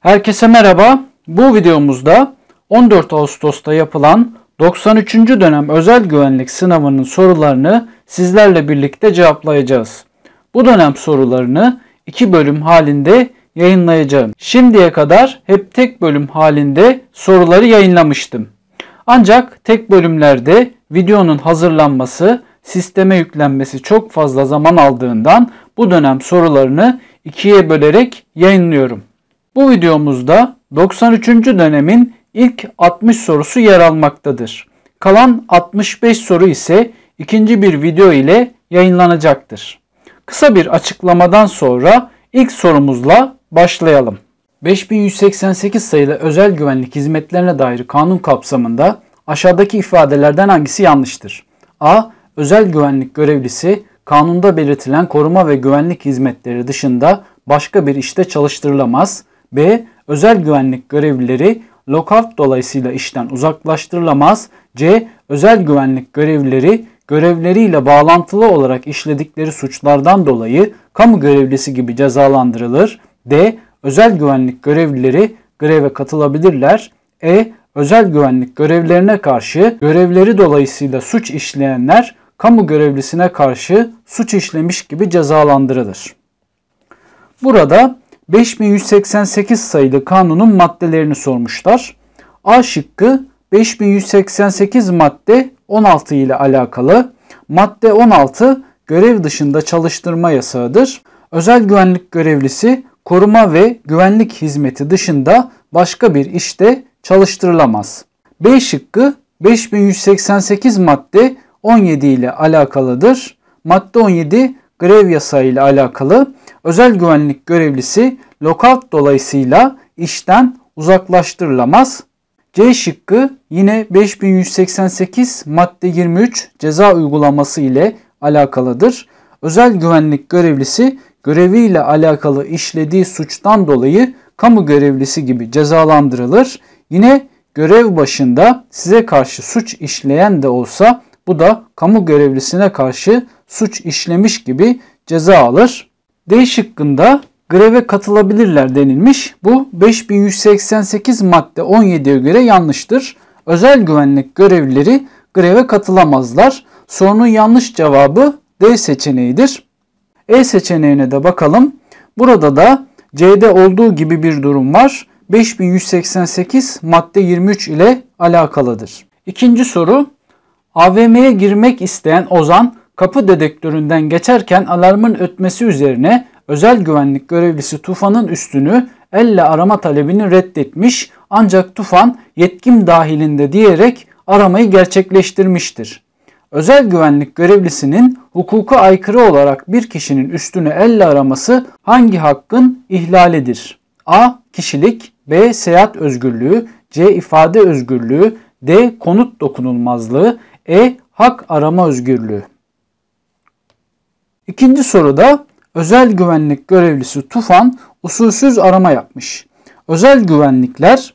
Herkese merhaba. Bu videomuzda 14 Ağustos'ta yapılan 93. dönem özel güvenlik sınavının sorularını sizlerle birlikte cevaplayacağız. Bu dönem sorularını iki bölüm halinde yayınlayacağım. Şimdiye kadar hep tek bölüm halinde soruları yayınlamıştım. Ancak tek bölümlerde videonun hazırlanması, sisteme yüklenmesi çok fazla zaman aldığından bu dönem sorularını ikiye bölerek yayınlıyorum. Bu videomuzda 93. dönemin ilk 60 sorusu yer almaktadır. Kalan 65 soru ise ikinci bir video ile yayınlanacaktır. Kısa bir açıklamadan sonra ilk sorumuzla başlayalım. 5188 sayılı özel güvenlik hizmetlerine dair kanun kapsamında aşağıdaki ifadelerden hangisi yanlıştır? A. Özel güvenlik görevlisi kanunda belirtilen koruma ve güvenlik hizmetleri dışında başka bir işte çalıştırılamaz. B. Özel güvenlik görevlileri lockout dolayısıyla işten uzaklaştırılamaz. C. Özel güvenlik görevlileri görevleriyle bağlantılı olarak işledikleri suçlardan dolayı kamu görevlisi gibi cezalandırılır. D. Özel güvenlik görevlileri greve katılabilirler. E. Özel güvenlik görevlerine karşı görevleri dolayısıyla suç işleyenler kamu görevlisine karşı suç işlemiş gibi cezalandırılır. Burada 5188 sayılı kanunun maddelerini sormuşlar. A şıkkı 5188 madde 16 ile alakalı. Madde 16 görev dışında çalıştırma yasağıdır. Özel güvenlik görevlisi koruma ve güvenlik hizmeti dışında başka bir işte çalıştırılamaz. B şıkkı 5188 madde 17 ile alakalıdır. Madde 17 grev yasağı ile alakalı. Özel güvenlik görevlisi lockout dolayısıyla işten uzaklaştırılamaz. C şıkkı yine 5188 madde 23 ceza uygulaması ile alakalıdır. Özel güvenlik görevlisi göreviyle alakalı işlediği suçtan dolayı kamu görevlisi gibi cezalandırılır. Yine görev başında size karşı suç işleyen de olsa bu da kamu görevlisine karşı suç işlemiş gibi ceza alır. D şıkkında greve katılabilirler denilmiş. Bu 5188 madde 17'ye göre yanlıştır. Özel güvenlik görevlileri greve katılamazlar. Sorunun yanlış cevabı D seçeneğidir. E seçeneğine de bakalım. Burada da C'de olduğu gibi bir durum var. 5188 madde 23 ile alakalıdır. İkinci soru. AVM'ye girmek isteyen Ozan kapı dedektöründen geçerken alarmın ötmesi üzerine özel güvenlik görevlisi Tufan'ın üstünü elle arama talebini reddetmiş ancak Tufan yetkim dahilinde diyerek aramayı gerçekleştirmiştir. Özel güvenlik görevlisinin hukuka aykırı olarak bir kişinin üstünü elle araması hangi hakkın ihlalidir? A. Kişilik B. Seyahat özgürlüğü C. ifade özgürlüğü D. Konut dokunulmazlığı E. Hak arama özgürlüğü İkinci soruda özel güvenlik görevlisi Tufan usulsüz arama yapmış. Özel güvenlikler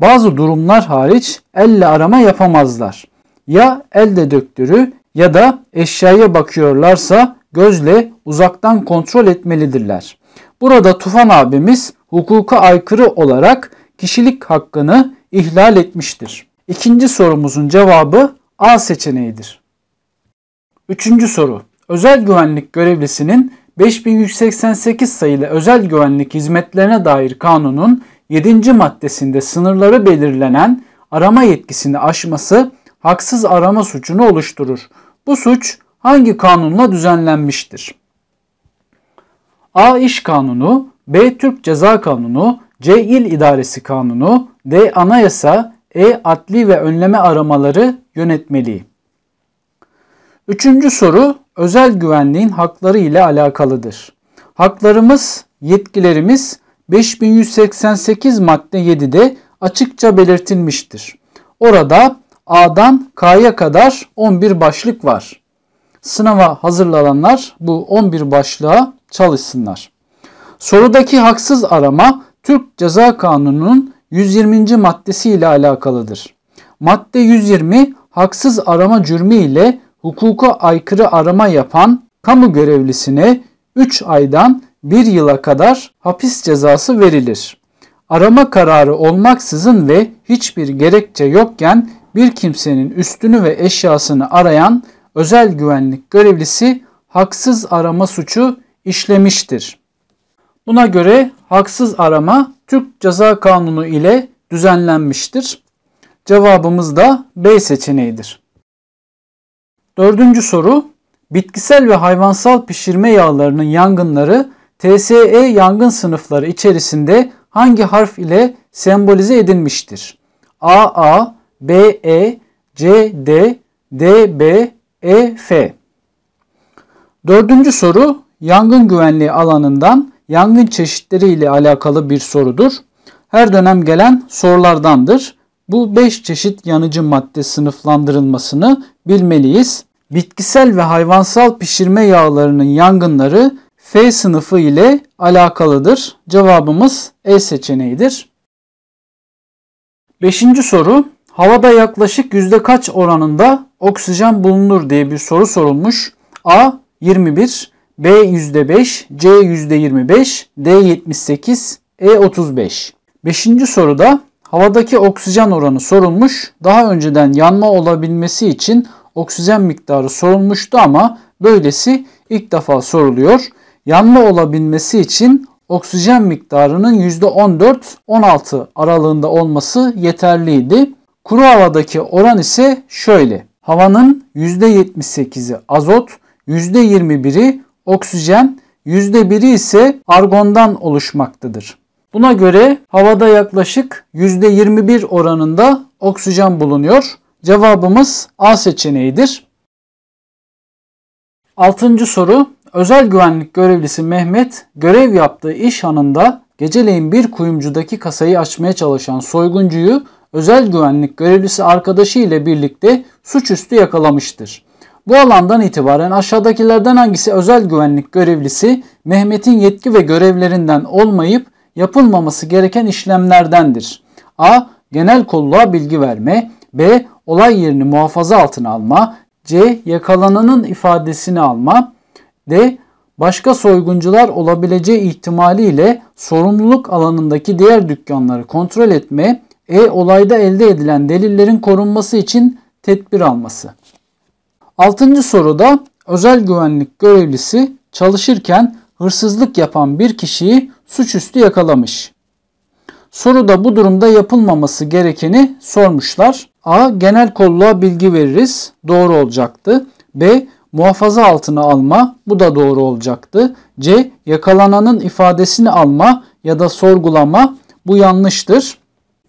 bazı durumlar hariç elle arama yapamazlar. Ya el dedektörü ya da eşyaya bakıyorlarsa gözle uzaktan kontrol etmelidirler. Burada Tufan abimiz hukuka aykırı olarak kişilik hakkını ihlal etmiştir. İkinci sorumuzun cevabı A seçeneğidir. Üçüncü soru. Özel güvenlik görevlisinin 5188 sayılı özel güvenlik hizmetlerine dair kanunun 7. maddesinde sınırları belirlenen arama yetkisini aşması haksız arama suçunu oluşturur. Bu suç hangi kanunla düzenlenmiştir? A. İş Kanunu, B. Türk Ceza Kanunu, C. İl İdaresi Kanunu, D. Anayasa, E. Adli ve önleme aramaları yönetmeliği. Üçüncü soru özel güvenliğin hakları ile alakalıdır. Haklarımız, yetkilerimiz 5188 madde 7'de açıkça belirtilmiştir. Orada A'dan K'ya kadar 11 başlık var. Sınava hazırlananlar bu 11 başlığa çalışsınlar. Sorudaki haksız arama Türk Ceza Kanunu'nun 120. maddesi ile alakalıdır. Madde 120 haksız arama cürmü ile hukuka aykırı arama yapan kamu görevlisine 3 aydan 1 yıla kadar hapis cezası verilir. arama kararı olmaksızın ve hiçbir gerekçe yokken bir kimsenin üstünü ve eşyasını arayan özel güvenlik görevlisi haksız arama suçu işlemiştir. Buna göre haksız arama Türk Ceza Kanunu ile düzenlenmiştir. Cevabımız da B seçeneğidir. Dördüncü soru. Bitkisel ve hayvansal pişirme yağlarının yangınları TSE yangın sınıfları içerisinde hangi harf ile sembolize edilmiştir? AA, BE, CD, DB, EF. Dördüncü soru yangın güvenliği alanından yangın çeşitleri ile alakalı bir sorudur. Her dönem gelen sorulardandır. Bu 5 çeşit yanıcı madde sınıflandırılmasını bilmeliyiz. Bitkisel ve hayvansal pişirme yağlarının yangınları F sınıfı ile alakalıdır. Cevabımız E seçeneğidir. Beşinci soru. Havada yaklaşık yüzde kaç oranında oksijen bulunur diye bir soru sorulmuş. A 21, B %5, C %25, D 78, E 35. Beşinci soruda havadaki oksijen oranı sorulmuş. Daha önceden yanma olabilmesi için oksijen miktarı sorulmuştu ama böylesi ilk defa soruluyor. Yanma olabilmesi için oksijen miktarının %14-16 aralığında olması yeterliydi. Kuru havadaki oran ise şöyle. Havanın %78'i azot, %21'i oksijen, %1'i ise argondan oluşmaktadır. Buna göre havada yaklaşık %21 oranında oksijen bulunuyor. Cevabımız A seçeneğidir. Altıncı soru. Özel güvenlik görevlisi Mehmet görev yaptığı iş hanında geceleyin bir kuyumcudaki kasayı açmaya çalışan soyguncuyu özel güvenlik görevlisi arkadaşı ile birlikte suçüstü yakalamıştır. Bu alandan itibaren aşağıdakilerden hangisi özel güvenlik görevlisi Mehmet'in yetki ve görevlerinden olmayıp yapılmaması gereken işlemlerdendir? A. Genel kolluğa bilgi verme. B. Olay yerini muhafaza altına alma. C. Yakalananın ifadesini alma. D. Başka soyguncular olabileceği ihtimaliyle sorumluluk alanındaki diğer dükkanları kontrol etme. E. Olayda elde edilen delillerin korunması için tedbir alması. Altıncı soruda özel güvenlik görevlisi çalışırken hırsızlık yapan bir kişiyi suçüstü yakalamış. Soruda bu durumda yapılmaması gerekeni sormuşlar. A. Genel kolluğa bilgi veririz. Doğru olacaktı. B. Muhafaza altına alma. Bu da doğru olacaktı. C. Yakalananın ifadesini alma ya da sorgulama. Bu yanlıştır.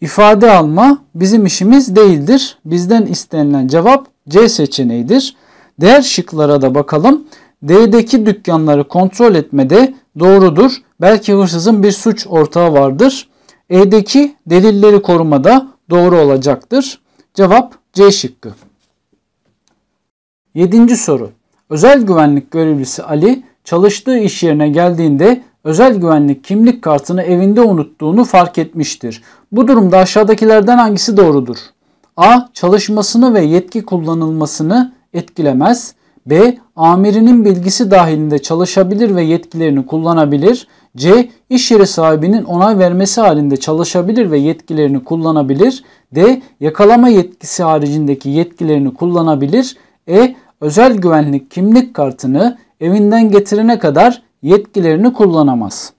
İfade alma bizim işimiz değildir. Bizden istenilen cevap C seçeneğidir. Diğer şıklara da bakalım. D'deki dükkanları kontrol etmede doğrudur. Belki hırsızın bir suç ortağı vardır. E'deki delilleri korumada doğru olacaktır. Cevap C şıkkı. Yedinci soru. Özel güvenlik görevlisi Ali çalıştığı iş yerine geldiğinde özel güvenlik kimlik kartını evinde unuttuğunu fark etmiştir. Bu durumda aşağıdakilerden hangisi doğrudur? A. Çalışmasını ve yetki kullanılmasını etkilemez. B. Amirinin bilgisi dahilinde çalışabilir ve yetkilerini kullanabilir. C. İş yeri sahibinin onay vermesi halinde çalışabilir ve yetkilerini kullanabilir. D. Yakalama yetkisi haricindeki yetkilerini kullanabilir. E. Özel güvenlik kimlik kartını evinden getirene kadar yetkilerini kullanamaz.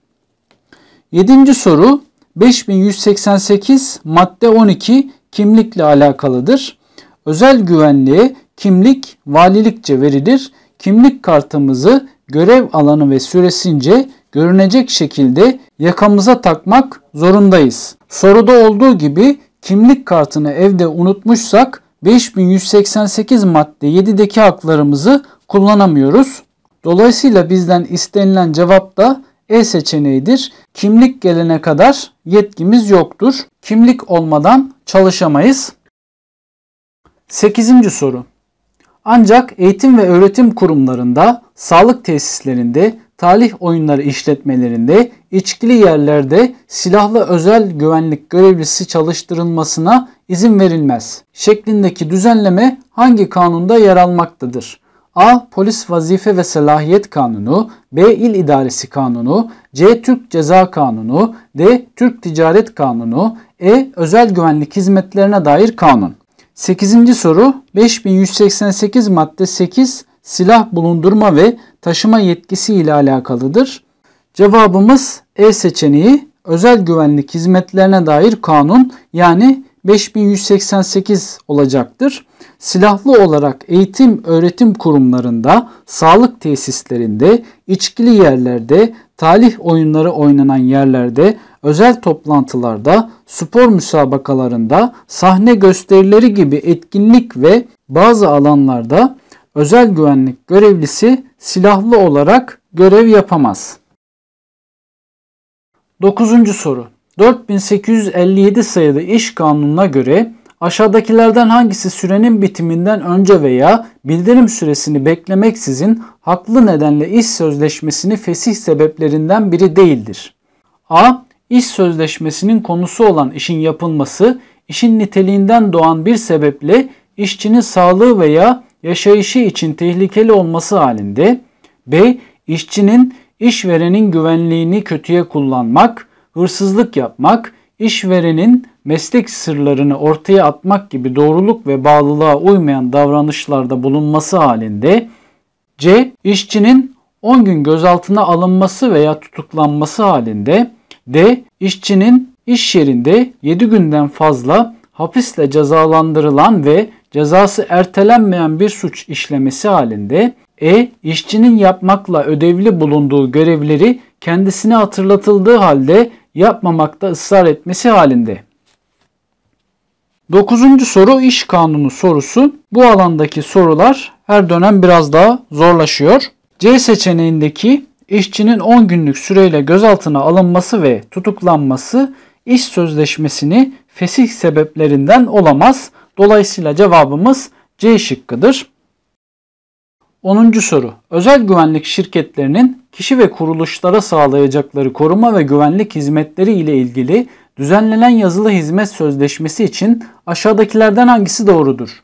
7. soru 5188 madde 12 kimlikle alakalıdır. Özel güvenliğe kimlik valilikçe verilir. Kimlik kartımızı görev alanı ve süresince görünecek şekilde yakamıza takmak zorundayız. Soruda olduğu gibi kimlik kartını evde unutmuşsak 5188 madde 7'deki haklarımızı kullanamıyoruz. Dolayısıyla bizden istenilen cevap da E seçeneğidir. Kimlik gelene kadar yetkimiz yoktur. Kimlik olmadan çalışamayız. 8. soru. Ancak eğitim ve öğretim kurumlarında, sağlık tesislerinde, talih oyunları işletmelerinde, içkili yerlerde silahlı özel güvenlik görevlisi çalıştırılmasına izin verilmez. Şeklindeki düzenleme hangi kanunda yer almaktadır? A. Polis Vazife ve Selahiyet Kanunu B. İl İdaresi Kanunu C. Türk Ceza Kanunu D. Türk Ticaret Kanunu E. Özel Güvenlik Hizmetlerine dair kanun. 8. soru 5188 madde 8 silah bulundurma ve taşıma yetkisi ile alakalıdır. Cevabımız E seçeneği özel güvenlik hizmetlerine dair kanun yani 5188 olacaktır. Silahlı olarak eğitim öğretim kurumlarında, sağlık tesislerinde, içkili yerlerde, talih oyunları oynanan yerlerde, özel toplantılarda, spor müsabakalarında, sahne gösterileri gibi etkinlik ve bazı alanlarda özel güvenlik görevlisi silahlı olarak görev yapamaz. 9. soru 4857 sayılı iş kanununa göre aşağıdakilerden hangisi sürenin bitiminden önce veya bildirim süresini beklemeksizin haklı nedenle iş sözleşmesini fesih sebeplerinden biri değildir? A. İş sözleşmesinin konusu olan işin yapılması, işin niteliğinden doğan bir sebeple işçinin sağlığı veya yaşayışı için tehlikeli olması halinde B. işçinin işverenin güvenliğini kötüye kullanmak, hırsızlık yapmak, işverenin meslek sırlarını ortaya atmak gibi doğruluk ve bağlılığa uymayan davranışlarda bulunması halinde C. işçinin 10 gün gözaltına alınması veya tutuklanması halinde D. işçinin iş yerinde 7 günden fazla hapisle cezalandırılan ve cezası ertelenmeyen bir suç işlemesi halinde e. işçinin yapmakla ödevli bulunduğu görevleri kendisine hatırlatıldığı halde yapmamakta ısrar etmesi halinde. Dokuzuncu soru iş kanunu sorusu. Bu alandaki sorular her dönem biraz daha zorlaşıyor. C seçeneğindeki işçinin 10 günlük süreyle gözaltına alınması ve tutuklanması iş sözleşmesini fesih sebeplerinden olamaz. Dolayısıyla cevabımız C şıkkıdır. 10. soru. Özel güvenlik şirketlerinin kişi ve kuruluşlara sağlayacakları koruma ve güvenlik hizmetleri ile ilgili düzenlenen yazılı hizmet sözleşmesi için aşağıdakilerden hangisi doğrudur?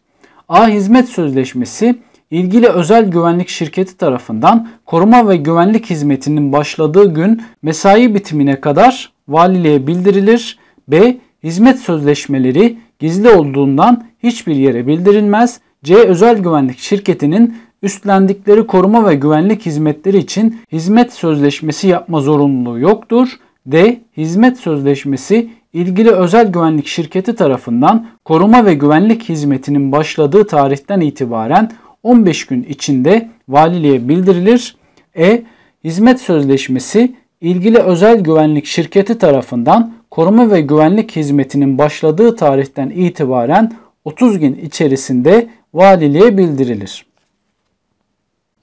A. Hizmet sözleşmesi ilgili özel güvenlik şirketi tarafından koruma ve güvenlik hizmetinin başladığı gün mesai bitimine kadar valiliğe bildirilir. B. Hizmet sözleşmeleri gizli olduğundan hiçbir yere bildirilmez. C. Özel güvenlik şirketinin üstlendikleri koruma ve güvenlik hizmetleri için hizmet sözleşmesi yapma zorunluluğu yoktur. D. Hizmet sözleşmesi ilgili özel güvenlik şirketi tarafından koruma ve güvenlik hizmetinin başladığı tarihten itibaren 15 gün içinde valiliğe bildirilir. E. Hizmet sözleşmesi ilgili özel güvenlik şirketi tarafından koruma ve güvenlik hizmetinin başladığı tarihten itibaren 30 gün içerisinde valiliğe bildirilir.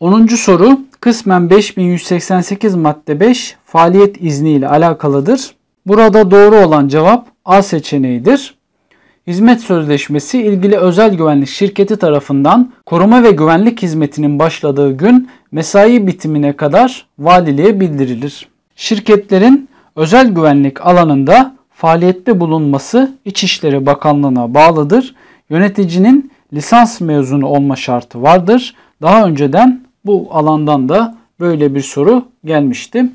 10. soru kısmen 5188 madde 5 faaliyet izni ile alakalıdır. Burada doğru olan cevap A seçeneğidir. Hizmet sözleşmesi ilgili özel güvenlik şirketi tarafından koruma ve güvenlik hizmetinin başladığı gün mesai bitimine kadar valiliğe bildirilir. Şirketlerin özel güvenlik alanında faaliyette bulunması İçişleri Bakanlığı'na bağlıdır. Yöneticinin lisans mezunu olma şartı vardır. Daha önceden bu alandan da böyle bir soru gelmişti.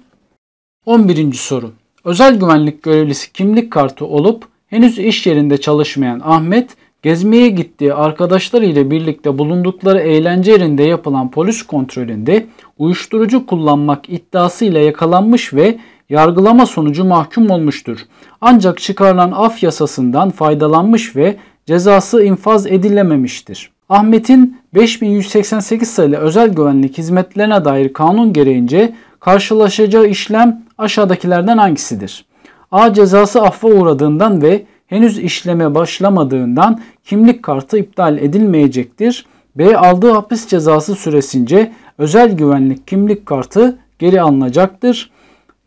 11. soru. Özel güvenlik görevlisi kimlik kartı olup henüz iş yerinde çalışmayan Ahmet gezmeye gittiği arkadaşlar ile birlikte bulundukları eğlence yerinde yapılan polis kontrolünde uyuşturucu kullanmak iddiasıyla yakalanmış ve yargılama sonucu mahkum olmuştur. Ancak çıkarılan af yasasından faydalanmış ve cezası infaz edilememiştir. Ahmet'in 5188 sayılı özel güvenlik hizmetlerine dair kanun gereğince karşılaşacağı işlem aşağıdakilerden hangisidir? A. Cezası affa uğradığından ve henüz işleme başlamadığından kimlik kartı iptal edilmeyecektir. B. Aldığı hapis cezası süresince özel güvenlik kimlik kartı geri alınacaktır.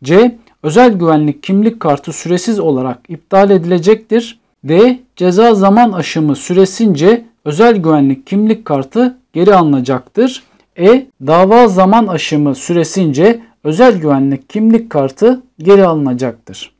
C. Özel güvenlik kimlik kartı süresiz olarak iptal edilecektir. D. Ceza zaman aşımı süresince özel güvenlik kimlik kartı geri alınacaktır. E. Dava zaman aşımı süresince özel güvenlik kimlik kartı geri alınacaktır.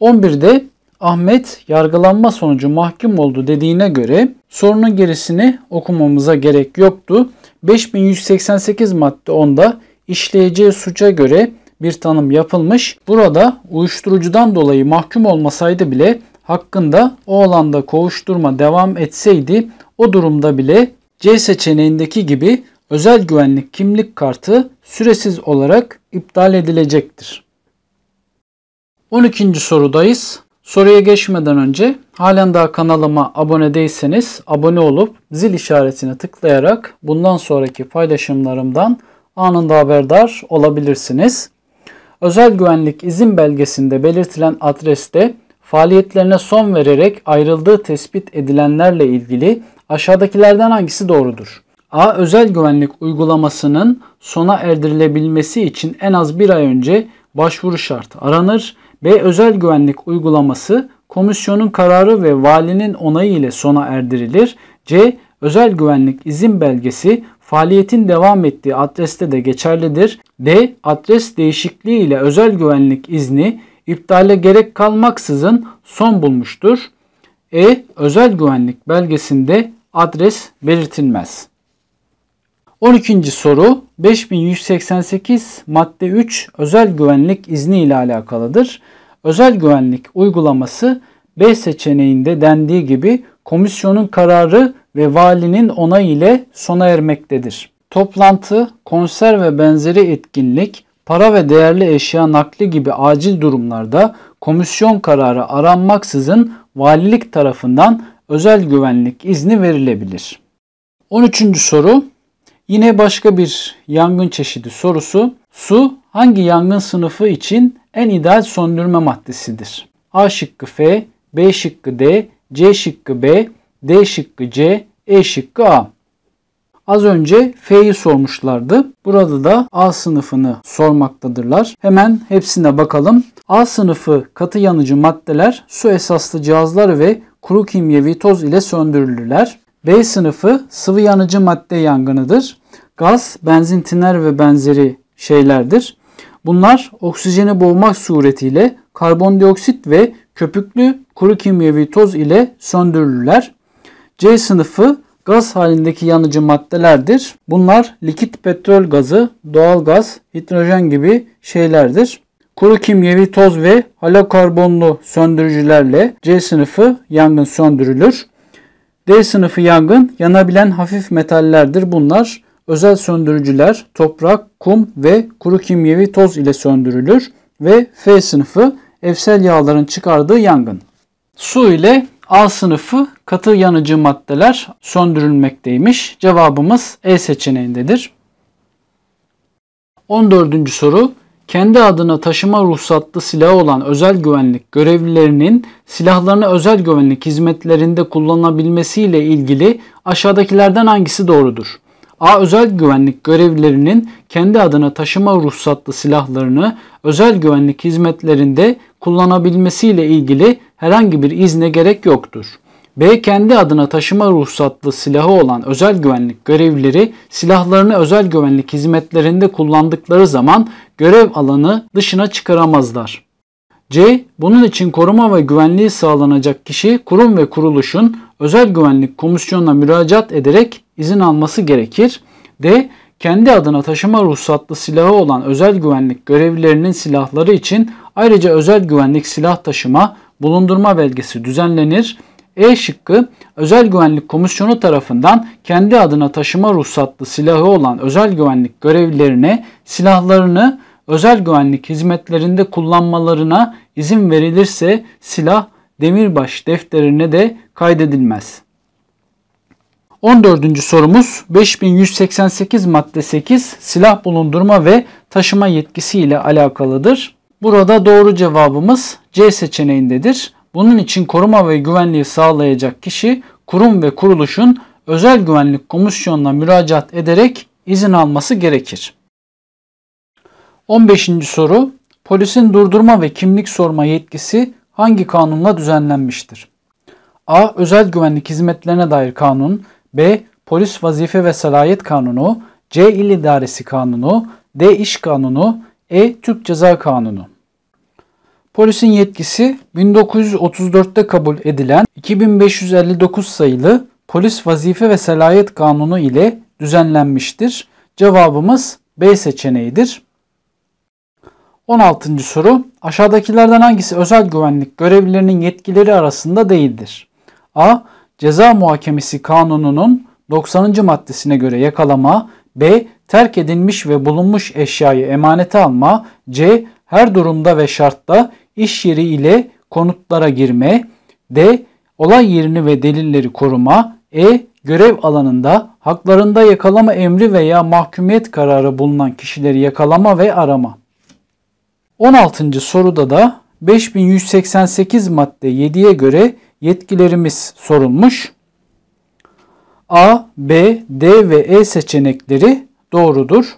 11'de Ahmet yargılanma sonucu mahkum oldu dediğine göre sorunun gerisini okumamıza gerek yoktu. 5188 madde 10'da işleyeceği suça göre bir tanım yapılmış. Burada uyuşturucudan dolayı mahkum olmasaydı bile hakkında o alanda kovuşturma devam etseydi o durumda bile C seçeneğindeki gibi özel güvenlik kimlik kartı süresiz olarak iptal edilecektir. 12. sorudayız. Soruya geçmeden önce halen daha kanalıma abone değilseniz abone olup zil işaretine tıklayarak bundan sonraki paylaşımlarımdan anında haberdar olabilirsiniz. Özel güvenlik izin belgesinde belirtilen adreste faaliyetlerine son vererek ayrıldığı tespit edilenlerle ilgili aşağıdakilerden hangisi doğrudur? A. Özel güvenlik uygulamasının sona erdirilebilmesi için en az bir ay önce başvuru şartı aranır. B. Özel güvenlik uygulaması komisyonun kararı ve valinin onayı ile sona erdirilir. C. Özel güvenlik izin belgesi faaliyetin devam ettiği adreste de geçerlidir. D. Adres değişikliği ile özel güvenlik izni iptale gerek kalmaksızın son bulmuştur. E. Özel güvenlik belgesinde adres belirtilmez. 12. soru 5188 madde 3 özel güvenlik izni ile alakalıdır. Özel güvenlik uygulaması B seçeneğinde dendiği gibi komisyonun kararı ve valinin onayı ile sona ermektedir. Toplantı, konser ve benzeri etkinlik, para ve değerli eşya nakli gibi acil durumlarda komisyon kararı aranmaksızın valilik tarafından özel güvenlik izni verilebilir. 13. soru Yine başka bir yangın çeşidi sorusu. Su hangi yangın sınıfı için en ideal söndürme maddesidir? A şıkkı F, B şıkkı D, C şıkkı B, D şıkkı C, E şıkkı A. Az önce F'yi sormuşlardı. Burada da A sınıfını sormaktadırlar. Hemen hepsine bakalım. A sınıfı katı yanıcı maddeler su esaslı cihazlar ve kuru kimyevi toz ile söndürülürler. B sınıfı sıvı yanıcı madde yangınıdır. Gaz, benzin, tiner ve benzeri şeylerdir. Bunlar oksijeni boğmak suretiyle karbondioksit ve köpüklü kuru kimyevi toz ile söndürülürler. C sınıfı gaz halindeki yanıcı maddelerdir. Bunlar likit petrol gazı, doğal gaz, hidrojen gibi şeylerdir. Kuru kimyevi toz ve halokarbonlu söndürücülerle C sınıfı yangın söndürülür. D sınıfı yangın yanabilen hafif metallerdir. Bunlar özel söndürücüler toprak, kum ve kuru kimyevi toz ile söndürülür ve F sınıfı evsel yağların çıkardığı yangın. Su ile A sınıfı katı yanıcı maddeler söndürülmekteymiş. Cevabımız E seçeneğindedir. 14. soru kendi adına taşıma ruhsatlı silahı olan özel güvenlik görevlilerinin silahlarını özel güvenlik hizmetlerinde kullanabilmesiyle ilgili aşağıdakilerden hangisi doğrudur? A. Özel güvenlik görevlilerinin kendi adına taşıma ruhsatlı silahlarını özel güvenlik hizmetlerinde kullanabilmesiyle ilgili herhangi bir izne gerek yoktur. B. Kendi adına taşıma ruhsatlı silahı olan özel güvenlik görevlileri silahlarını özel güvenlik hizmetlerinde kullandıkları zaman görev alanı dışına çıkaramazlar. C. Bunun için koruma ve güvenliği sağlanacak kişi kurum ve kuruluşun özel güvenlik komisyonuna müracaat ederek izin alması gerekir. D. Kendi adına taşıma ruhsatlı silahı olan özel güvenlik görevlilerinin silahları için ayrıca özel güvenlik silah taşıma bulundurma belgesi düzenlenir. E şıkkı özel güvenlik komisyonu tarafından kendi adına taşıma ruhsatlı silahı olan özel güvenlik görevlilerine silahlarını özel güvenlik hizmetlerinde kullanmalarına izin verilirse silah demirbaş defterine de kaydedilmez. 14. sorumuz 5188 madde 8 silah bulundurma ve taşıma yetkisi ile alakalıdır. Burada doğru cevabımız C seçeneğindedir. Bunun için koruma ve güvenliği sağlayacak kişi kurum ve kuruluşun özel güvenlik komisyonuna müracaat ederek izin alması gerekir. 15. soru Polisin durdurma ve kimlik sorma yetkisi hangi kanunla düzenlenmiştir? A. Özel güvenlik hizmetlerine dair kanun B. Polis vazife ve salayet kanunu C. İl İdaresi kanunu D. İş kanunu E. Türk Ceza Kanunu Polisin yetkisi 1934'te kabul edilen 2559 sayılı Polis Vazife ve Salayet Kanunu ile düzenlenmiştir? Cevabımız B seçeneğidir. 16. soru. Aşağıdakilerden hangisi özel güvenlik görevlilerinin yetkileri arasında değildir? A. Ceza Muhakemesi Kanunu'nun 90. maddesine göre yakalama, B. Terk edilmiş ve bulunmuş eşyayı emanete alma, C. Her durumda ve şartta iş yeri ile konutlara girme, D. Olay yerini ve delilleri koruma, E. Görev alanında haklarında yakalama emri veya mahkumiyet kararı bulunan kişileri yakalama ve arama. 16. soruda da 5188 madde 7'ye göre yetkilerimiz sorulmuş. A, B, D ve E seçenekleri doğrudur.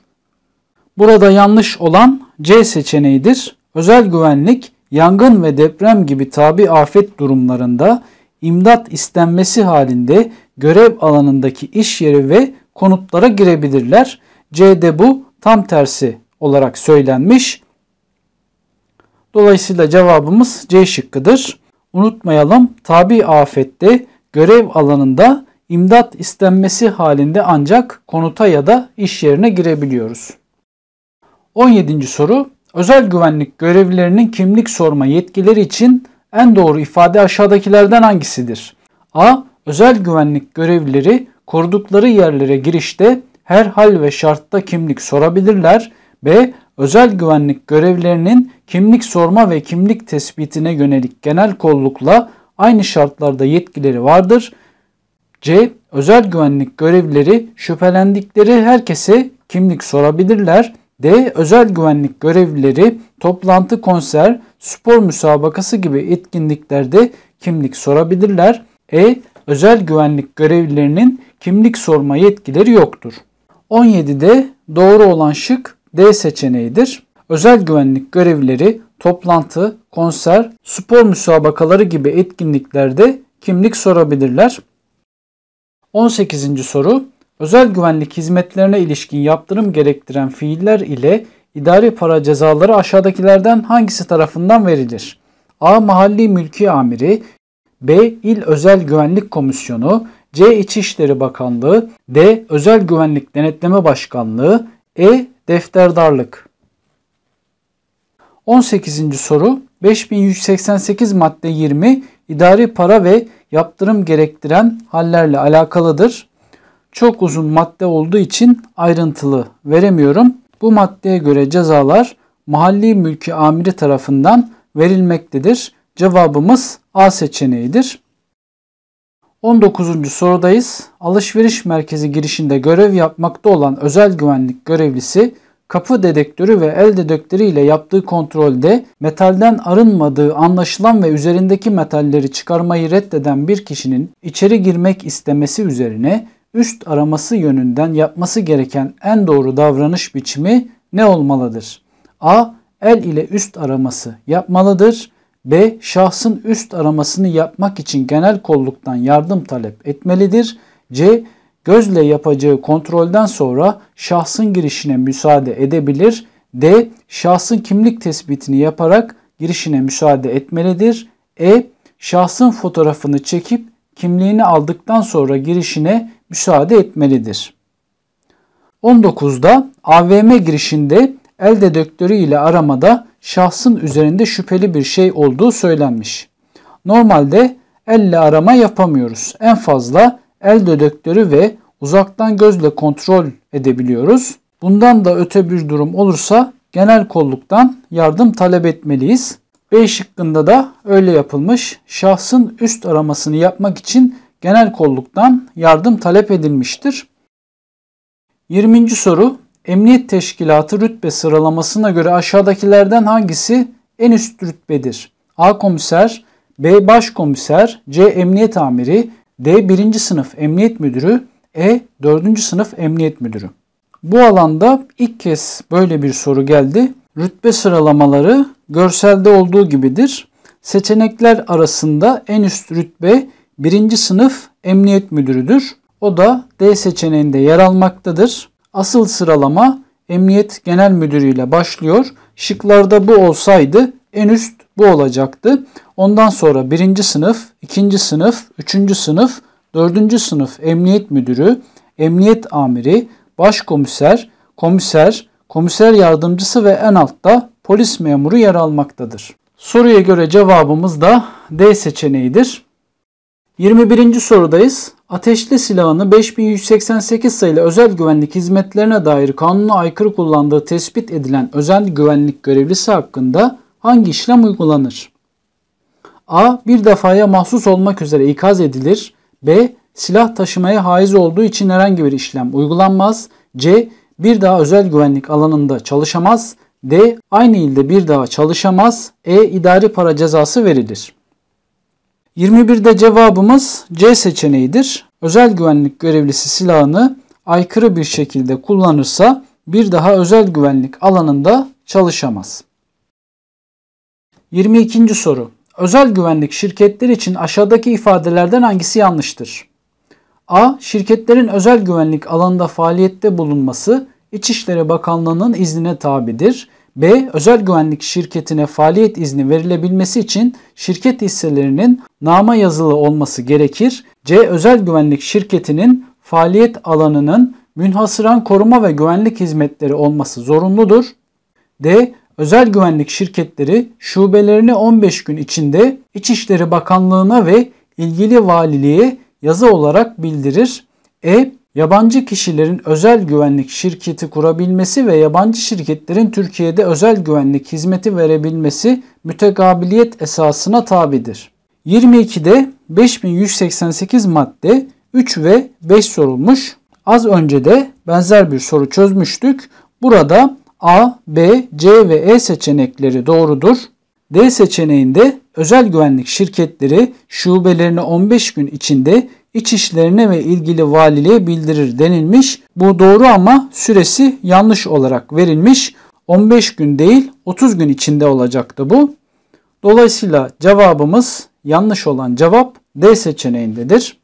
Burada yanlış olan C seçeneğidir. Özel güvenlik, yangın ve deprem gibi tabi afet durumlarında imdat istenmesi halinde görev alanındaki iş yeri ve konutlara girebilirler. C'de bu tam tersi olarak söylenmiş. Dolayısıyla cevabımız C şıkkıdır. Unutmayalım tabi afette görev alanında imdat istenmesi halinde ancak konuta ya da iş yerine girebiliyoruz. 17. soru Özel güvenlik görevlilerinin kimlik sorma yetkileri için en doğru ifade aşağıdakilerden hangisidir? A. Özel güvenlik görevlileri korudukları yerlere girişte her hal ve şartta kimlik sorabilirler. B. Özel güvenlik görevlilerinin kimlik sorma ve kimlik tespitine yönelik genel kollukla aynı şartlarda yetkileri vardır. C. Özel güvenlik görevlileri şüphelendikleri herkese kimlik sorabilirler. D. Özel güvenlik görevlileri toplantı, konser, spor müsabakası gibi etkinliklerde kimlik sorabilirler. E. Özel güvenlik görevlilerinin kimlik sorma yetkileri yoktur. 17'de doğru olan şık D seçeneğidir. Özel güvenlik görevlileri toplantı, konser, spor müsabakaları gibi etkinliklerde kimlik sorabilirler. 18. soru Özel güvenlik hizmetlerine ilişkin yaptırım gerektiren fiiller ile idari para cezaları aşağıdakilerden hangisi tarafından verilir? A. Mahalli Mülki Amiri B. İl Özel Güvenlik Komisyonu C. İçişleri Bakanlığı D. Özel Güvenlik Denetleme Başkanlığı E. Defterdarlık 18. soru 5188 madde 20 idari para ve yaptırım gerektiren hallerle alakalıdır. Çok uzun madde olduğu için ayrıntılı veremiyorum. Bu maddeye göre cezalar mahalli mülki amiri tarafından verilmektedir. Cevabımız A seçeneğidir. 19. sorudayız. Alışveriş merkezi girişinde görev yapmakta olan özel güvenlik görevlisi kapı dedektörü ve el dedektörü ile yaptığı kontrolde metalden arınmadığı anlaşılan ve üzerindeki metalleri çıkarmayı reddeden bir kişinin içeri girmek istemesi üzerine üst araması yönünden yapması gereken en doğru davranış biçimi ne olmalıdır? A. El ile üst araması yapmalıdır. B. Şahsın üst aramasını yapmak için genel kolluktan yardım talep etmelidir. C. Gözle yapacağı kontrolden sonra şahsın girişine müsaade edebilir. D. Şahsın kimlik tespitini yaparak girişine müsaade etmelidir. E. Şahsın fotoğrafını çekip kimliğini aldıktan sonra girişine müsaade etmelidir. 19'da AVM girişinde el dedektörü ile aramada şahsın üzerinde şüpheli bir şey olduğu söylenmiş. Normalde elle arama yapamıyoruz. En fazla el dedektörü ve uzaktan gözle kontrol edebiliyoruz. Bundan da öte bir durum olursa genel kolluktan yardım talep etmeliyiz. B şıkkında da öyle yapılmış. Şahsın üst aramasını yapmak için genel kolluktan yardım talep edilmiştir. 20. soru Emniyet Teşkilatı rütbe sıralamasına göre aşağıdakilerden hangisi en üst rütbedir? A. Komiser B. Başkomiser C. Emniyet Amiri D. 1. sınıf Emniyet Müdürü E. 4. sınıf Emniyet Müdürü Bu alanda ilk kez böyle bir soru geldi. Rütbe sıralamaları görselde olduğu gibidir. Seçenekler arasında en üst rütbe birinci sınıf emniyet müdürüdür. O da D seçeneğinde yer almaktadır. Asıl sıralama emniyet genel müdürü ile başlıyor. Şıklarda bu olsaydı en üst bu olacaktı. Ondan sonra birinci sınıf, ikinci sınıf, üçüncü sınıf, dördüncü sınıf emniyet müdürü, emniyet amiri, başkomiser, komiser, komiser yardımcısı ve en altta polis memuru yer almaktadır. Soruya göre cevabımız da D seçeneğidir. 21. sorudayız. Ateşli silahını 5188 sayılı özel güvenlik hizmetlerine dair kanuna aykırı kullandığı tespit edilen özel güvenlik görevlisi hakkında hangi işlem uygulanır? A. Bir defaya mahsus olmak üzere ikaz edilir. B. Silah taşımaya haiz olduğu için herhangi bir işlem uygulanmaz. C. Bir daha özel güvenlik alanında çalışamaz. D. Aynı ilde bir daha çalışamaz. E. idari para cezası verilir. 21'de cevabımız C seçeneğidir. Özel güvenlik görevlisi silahını aykırı bir şekilde kullanırsa bir daha özel güvenlik alanında çalışamaz. 22. soru. Özel güvenlik şirketleri için aşağıdaki ifadelerden hangisi yanlıştır? A. Şirketlerin özel güvenlik alanında faaliyette bulunması İçişleri Bakanlığı'nın iznine tabidir. B. Özel güvenlik şirketine faaliyet izni verilebilmesi için şirket hisselerinin nama yazılı olması gerekir. C. Özel güvenlik şirketinin faaliyet alanının münhasıran koruma ve güvenlik hizmetleri olması zorunludur. D. Özel güvenlik şirketleri şubelerini 15 gün içinde İçişleri Bakanlığı'na ve ilgili valiliğe yazı olarak bildirir. E. Yabancı kişilerin özel güvenlik şirketi kurabilmesi ve yabancı şirketlerin Türkiye'de özel güvenlik hizmeti verebilmesi mütegabiliyet esasına tabidir. 22'de 5188 madde 3 ve 5 sorulmuş. Az önce de benzer bir soru çözmüştük. Burada A, B, C ve E seçenekleri doğrudur. D seçeneğinde özel güvenlik şirketleri şubelerini 15 gün içinde iç işlerine ve ilgili valiliğe bildirir denilmiş. Bu doğru ama süresi yanlış olarak verilmiş. 15 gün değil 30 gün içinde olacaktı bu. Dolayısıyla cevabımız yanlış olan cevap D seçeneğindedir.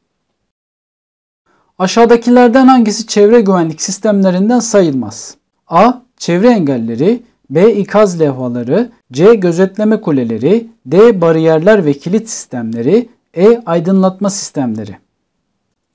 Aşağıdakilerden hangisi çevre güvenlik sistemlerinden sayılmaz? A. Çevre engelleri B. ikaz levhaları C. Gözetleme kuleleri D. Bariyerler ve kilit sistemleri E. Aydınlatma sistemleri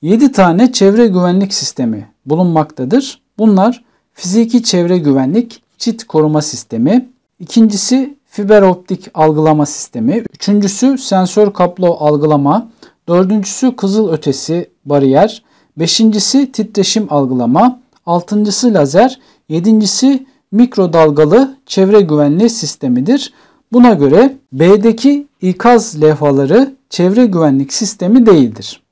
7 tane çevre güvenlik sistemi bulunmaktadır. Bunlar fiziki çevre güvenlik, çit koruma sistemi, ikincisi fiber optik algılama sistemi, üçüncüsü sensör kablo algılama, dördüncüsü kızıl ötesi bariyer, beşincisi titreşim algılama, altıncısı lazer, yedincisi mikrodalgalı çevre güvenliği sistemidir. Buna göre B'deki ikaz levhaları çevre güvenlik sistemi değildir.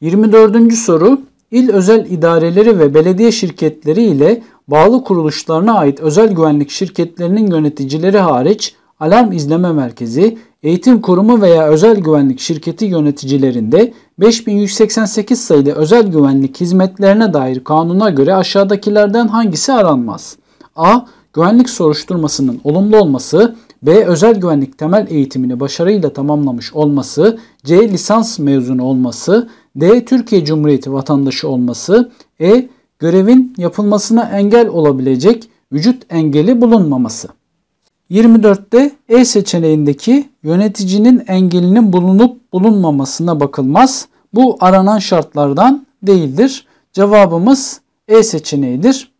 24. soru İl özel idareleri ve belediye şirketleri ile bağlı kuruluşlarına ait özel güvenlik şirketlerinin yöneticileri hariç alarm izleme merkezi, eğitim kurumu veya özel güvenlik şirketi yöneticilerinde 5188 sayılı özel güvenlik hizmetlerine dair kanuna göre aşağıdakilerden hangisi aranmaz? A. Güvenlik soruşturmasının olumlu olması, B. Özel güvenlik temel eğitimini başarıyla tamamlamış olması, C. Lisans mezunu olması, D. Türkiye Cumhuriyeti vatandaşı olması. E. Görevin yapılmasına engel olabilecek vücut engeli bulunmaması. 24'te E seçeneğindeki yöneticinin engelinin bulunup bulunmamasına bakılmaz. Bu aranan şartlardan değildir. Cevabımız E seçeneğidir.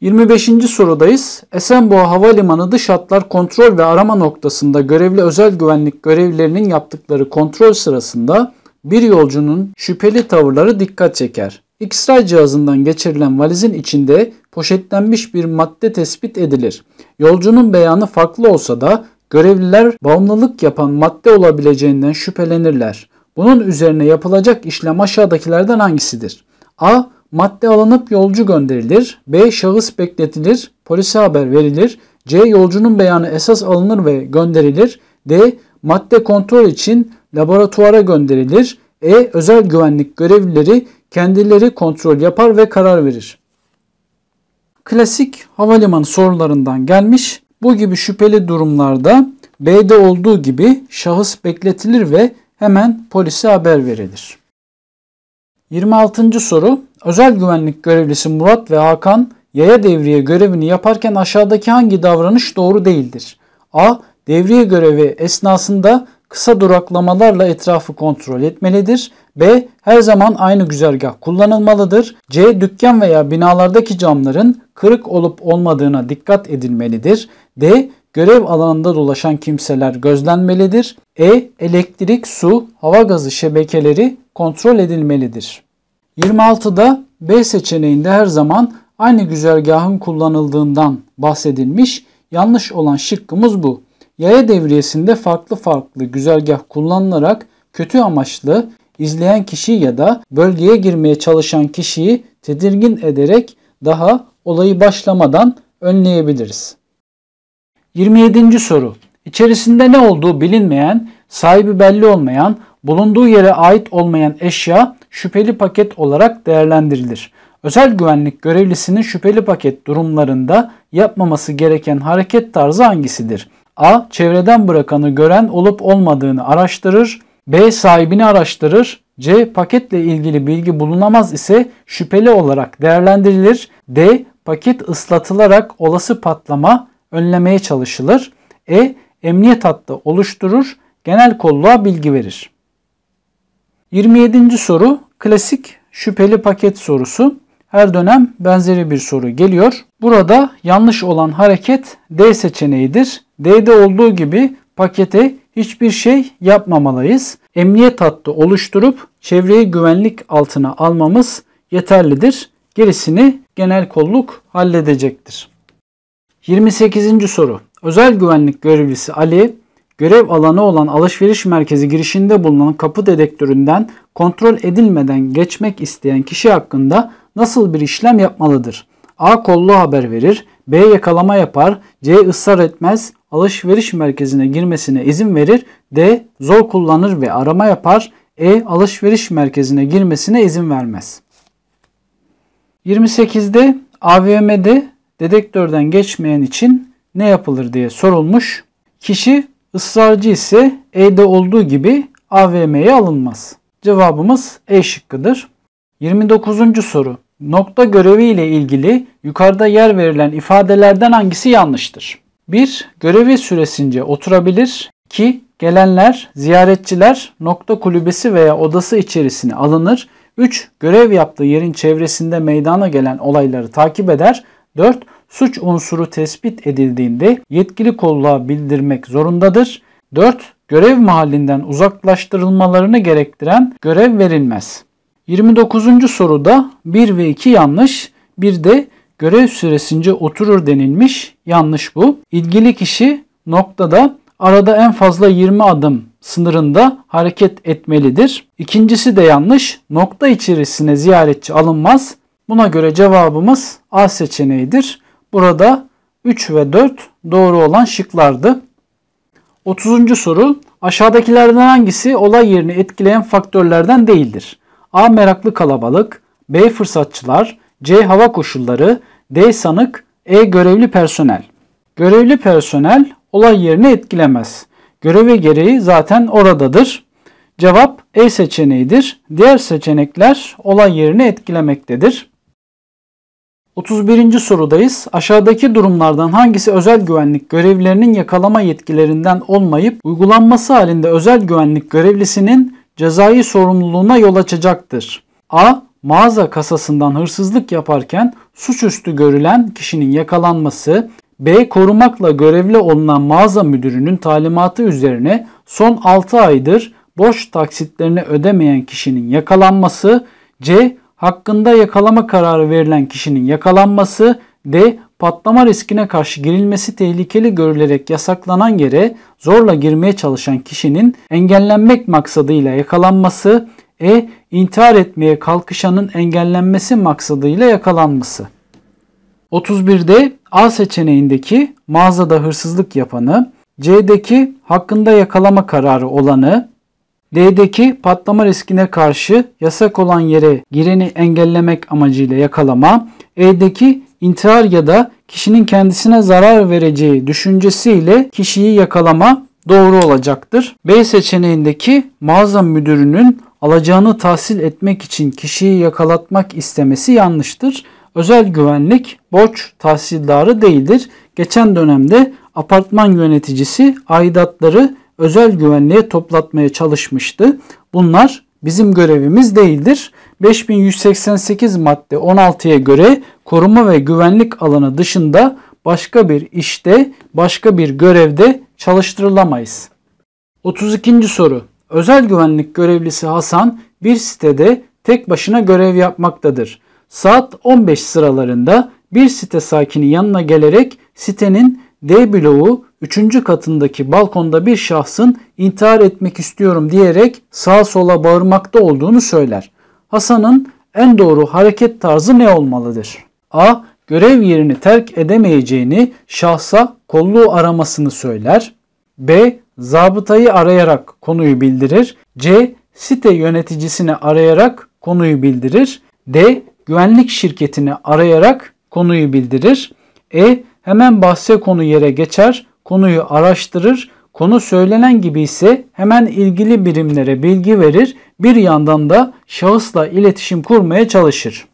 25. sorudayız. Esenboğa Havalimanı dış hatlar kontrol ve arama noktasında görevli özel güvenlik görevlilerinin yaptıkları kontrol sırasında bir yolcunun şüpheli tavırları dikkat çeker. X-ray cihazından geçirilen valizin içinde poşetlenmiş bir madde tespit edilir. Yolcunun beyanı farklı olsa da görevliler bağımlılık yapan madde olabileceğinden şüphelenirler. Bunun üzerine yapılacak işlem aşağıdakilerden hangisidir? A. Madde alınıp yolcu gönderilir. B. Şahıs bekletilir. Polise haber verilir. C. Yolcunun beyanı esas alınır ve gönderilir. D. Madde kontrol için laboratuvara gönderilir. E. Özel güvenlik görevlileri kendileri kontrol yapar ve karar verir. Klasik havalimanı sorularından gelmiş. Bu gibi şüpheli durumlarda B'de olduğu gibi şahıs bekletilir ve hemen polise haber verilir. 26. soru. Özel güvenlik görevlisi Murat ve Hakan yaya devriye görevini yaparken aşağıdaki hangi davranış doğru değildir? A. Devriye görevi esnasında kısa duraklamalarla etrafı kontrol etmelidir. B. Her zaman aynı güzergah kullanılmalıdır. C. Dükkan veya binalardaki camların kırık olup olmadığına dikkat edilmelidir. D. Görev alanında dolaşan kimseler gözlenmelidir. E. Elektrik, su, hava gazı şebekeleri kontrol edilmelidir. 26'da B seçeneğinde her zaman aynı güzergahın kullanıldığından bahsedilmiş. Yanlış olan şıkkımız bu. Yaya devriyesinde farklı farklı güzergah kullanılarak kötü amaçlı izleyen kişi ya da bölgeye girmeye çalışan kişiyi tedirgin ederek daha olayı başlamadan önleyebiliriz. 27. soru. İçerisinde ne olduğu bilinmeyen, sahibi belli olmayan, bulunduğu yere ait olmayan eşya şüpheli paket olarak değerlendirilir. Özel güvenlik görevlisinin şüpheli paket durumlarında yapmaması gereken hareket tarzı hangisidir? A. Çevreden bırakanı gören olup olmadığını araştırır. B. Sahibini araştırır. C. Paketle ilgili bilgi bulunamaz ise şüpheli olarak değerlendirilir. D. Paket ıslatılarak olası patlama önlemeye çalışılır. E. Emniyet hattı oluşturur. Genel kolluğa bilgi verir. 27. soru klasik şüpheli paket sorusu. Her dönem benzeri bir soru geliyor. Burada yanlış olan hareket D seçeneğidir. D'de olduğu gibi pakete hiçbir şey yapmamalıyız. Emniyet hattı oluşturup çevreyi güvenlik altına almamız yeterlidir. Gerisini genel kolluk halledecektir. 28. soru. Özel güvenlik görevlisi Ali, görev alanı olan alışveriş merkezi girişinde bulunan kapı dedektöründen kontrol edilmeden geçmek isteyen kişi hakkında nasıl bir işlem yapmalıdır? A. Kollu haber verir. B. Yakalama yapar. C. ısrar etmez. Alışveriş merkezine girmesine izin verir. D. Zor kullanır ve arama yapar. E. Alışveriş merkezine girmesine izin vermez. 28'de AVM'de dedektörden geçmeyen için ne yapılır diye sorulmuş. Kişi ısrarcı ise E'de olduğu gibi AVM'ye alınmaz. Cevabımız E şıkkıdır. 29. soru. Nokta görevi ile ilgili yukarıda yer verilen ifadelerden hangisi yanlıştır? 1. Görevi süresince oturabilir. 2. Gelenler, ziyaretçiler nokta kulübesi veya odası içerisine alınır. 3. Görev yaptığı yerin çevresinde meydana gelen olayları takip eder. 4. Suç unsuru tespit edildiğinde yetkili kolluğa bildirmek zorundadır. 4. Görev mahallinden uzaklaştırılmalarını gerektiren görev verilmez. 29. soruda 1 ve 2 yanlış. Bir de görev süresince oturur denilmiş. Yanlış bu. İlgili kişi noktada arada en fazla 20 adım sınırında hareket etmelidir. İkincisi de yanlış. Nokta içerisine ziyaretçi alınmaz. Buna göre cevabımız A seçeneğidir. Burada 3 ve 4 doğru olan şıklardı. 30. soru aşağıdakilerden hangisi olay yerini etkileyen faktörlerden değildir? A. Meraklı kalabalık B. Fırsatçılar C. Hava koşulları D. Sanık E. Görevli personel Görevli personel olay yerini etkilemez. Görevi gereği zaten oradadır. Cevap E seçeneğidir. Diğer seçenekler olay yerini etkilemektedir. 31. sorudayız. Aşağıdaki durumlardan hangisi özel güvenlik görevlilerinin yakalama yetkilerinden olmayıp uygulanması halinde özel güvenlik görevlisinin cezai sorumluluğuna yol açacaktır? A. Mağaza kasasından hırsızlık yaparken suçüstü görülen kişinin yakalanması. B. Korumakla görevli olunan mağaza müdürünün talimatı üzerine son 6 aydır borç taksitlerini ödemeyen kişinin yakalanması. C hakkında yakalama kararı verilen kişinin yakalanması, D. Patlama riskine karşı girilmesi tehlikeli görülerek yasaklanan yere zorla girmeye çalışan kişinin engellenmek maksadıyla yakalanması, E. intihar etmeye kalkışanın engellenmesi maksadıyla yakalanması. 31'de A seçeneğindeki mağazada hırsızlık yapanı, C'deki hakkında yakalama kararı olanı, D'deki patlama riskine karşı yasak olan yere gireni engellemek amacıyla yakalama. E'deki intihar ya da kişinin kendisine zarar vereceği düşüncesiyle kişiyi yakalama doğru olacaktır. B seçeneğindeki mağaza müdürünün alacağını tahsil etmek için kişiyi yakalatmak istemesi yanlıştır. Özel güvenlik borç tahsildarı değildir. Geçen dönemde apartman yöneticisi aidatları özel güvenliğe toplatmaya çalışmıştı. Bunlar bizim görevimiz değildir. 5188 madde 16'ya göre koruma ve güvenlik alanı dışında başka bir işte, başka bir görevde çalıştırılamayız. 32. soru. Özel güvenlik görevlisi Hasan bir sitede tek başına görev yapmaktadır. Saat 15 sıralarında bir site sakini yanına gelerek sitenin D bloğu 3. katındaki balkonda bir şahsın intihar etmek istiyorum diyerek sağa sola bağırmakta olduğunu söyler. Hasan'ın en doğru hareket tarzı ne olmalıdır? A. Görev yerini terk edemeyeceğini şahsa kolluğu aramasını söyler. B. Zabıtayı arayarak konuyu bildirir. C. Site yöneticisini arayarak konuyu bildirir. D. Güvenlik şirketini arayarak konuyu bildirir. E. Hemen bahse konu yere geçer, konuyu araştırır, konu söylenen gibi ise hemen ilgili birimlere bilgi verir, bir yandan da şahısla iletişim kurmaya çalışır.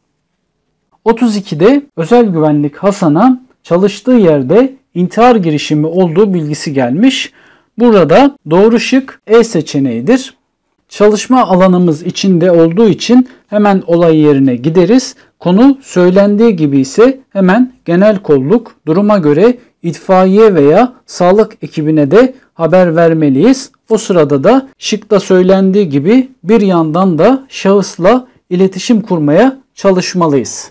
32'de özel güvenlik Hasan'a çalıştığı yerde intihar girişimi olduğu bilgisi gelmiş. Burada doğru şık E seçeneğidir. Çalışma alanımız içinde olduğu için hemen olay yerine gideriz. Konu söylendiği gibi ise hemen genel kolluk duruma göre itfaiye veya sağlık ekibine de haber vermeliyiz. O sırada da şıkta söylendiği gibi bir yandan da şahısla iletişim kurmaya çalışmalıyız.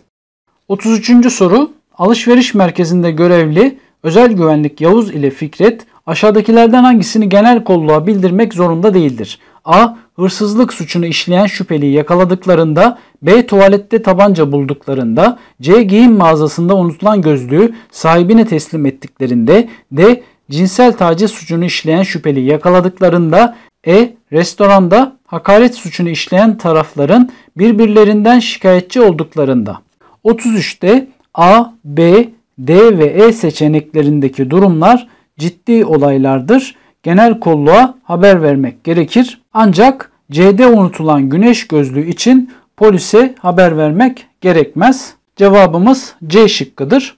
33. soru Alışveriş merkezinde görevli özel güvenlik Yavuz ile Fikret aşağıdakilerden hangisini genel kolluğa bildirmek zorunda değildir? A. Hırsızlık suçunu işleyen şüpheliyi yakaladıklarında, B. Tuvalette tabanca bulduklarında, C. Giyim mağazasında unutulan gözlüğü sahibine teslim ettiklerinde, D. Cinsel taciz suçunu işleyen şüpheliyi yakaladıklarında, E. Restoranda hakaret suçunu işleyen tarafların birbirlerinden şikayetçi olduklarında. 33'te A, B, D ve E seçeneklerindeki durumlar ciddi olaylardır. Genel kolluğa haber vermek gerekir. Ancak C'de unutulan güneş gözlüğü için polise haber vermek gerekmez. Cevabımız C şıkkıdır.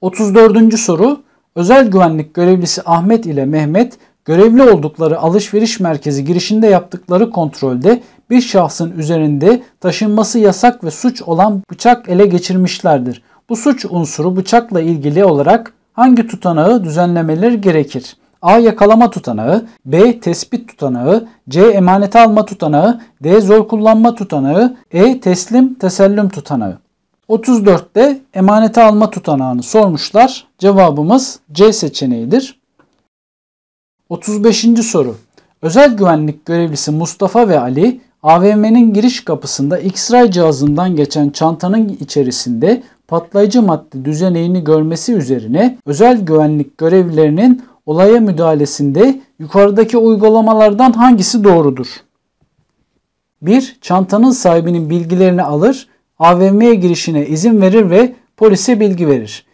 34. soru Özel güvenlik görevlisi Ahmet ile Mehmet görevli oldukları alışveriş merkezi girişinde yaptıkları kontrolde bir şahsın üzerinde taşınması yasak ve suç olan bıçak ele geçirmişlerdir. Bu suç unsuru bıçakla ilgili olarak hangi tutanağı düzenlemeleri gerekir? A. Yakalama tutanağı, B. Tespit tutanağı, C. Emanete alma tutanağı, D. Zor kullanma tutanağı, E. Teslim tesellüm tutanağı. 34'te emanete alma tutanağını sormuşlar. Cevabımız C seçeneğidir. 35. soru. Özel güvenlik görevlisi Mustafa ve Ali AVM'nin giriş kapısında X-ray cihazından geçen çantanın içerisinde patlayıcı madde düzeneğini görmesi üzerine özel güvenlik görevlilerinin olaya müdahalesinde yukarıdaki uygulamalardan hangisi doğrudur? 1. Çantanın sahibinin bilgilerini alır, AVM'ye girişine izin verir ve polise bilgi verir.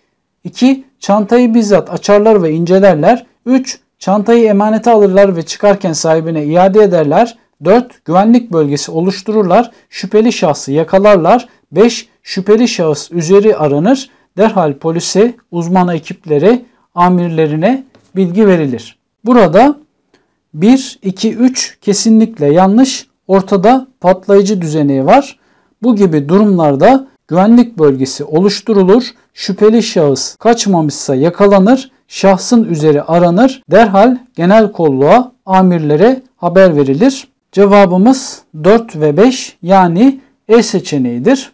2. Çantayı bizzat açarlar ve incelerler. 3. Çantayı emanete alırlar ve çıkarken sahibine iade ederler. 4. Güvenlik bölgesi oluştururlar. Şüpheli şahsı yakalarlar. 5. Şüpheli şahıs üzeri aranır. Derhal polise, uzman ekiplere, amirlerine bilgi verilir. Burada 1, 2, 3 kesinlikle yanlış. Ortada patlayıcı düzeneği var. Bu gibi durumlarda güvenlik bölgesi oluşturulur. Şüpheli şahıs kaçmamışsa yakalanır. Şahsın üzeri aranır. Derhal genel kolluğa amirlere haber verilir. Cevabımız 4 ve 5 yani E seçeneğidir.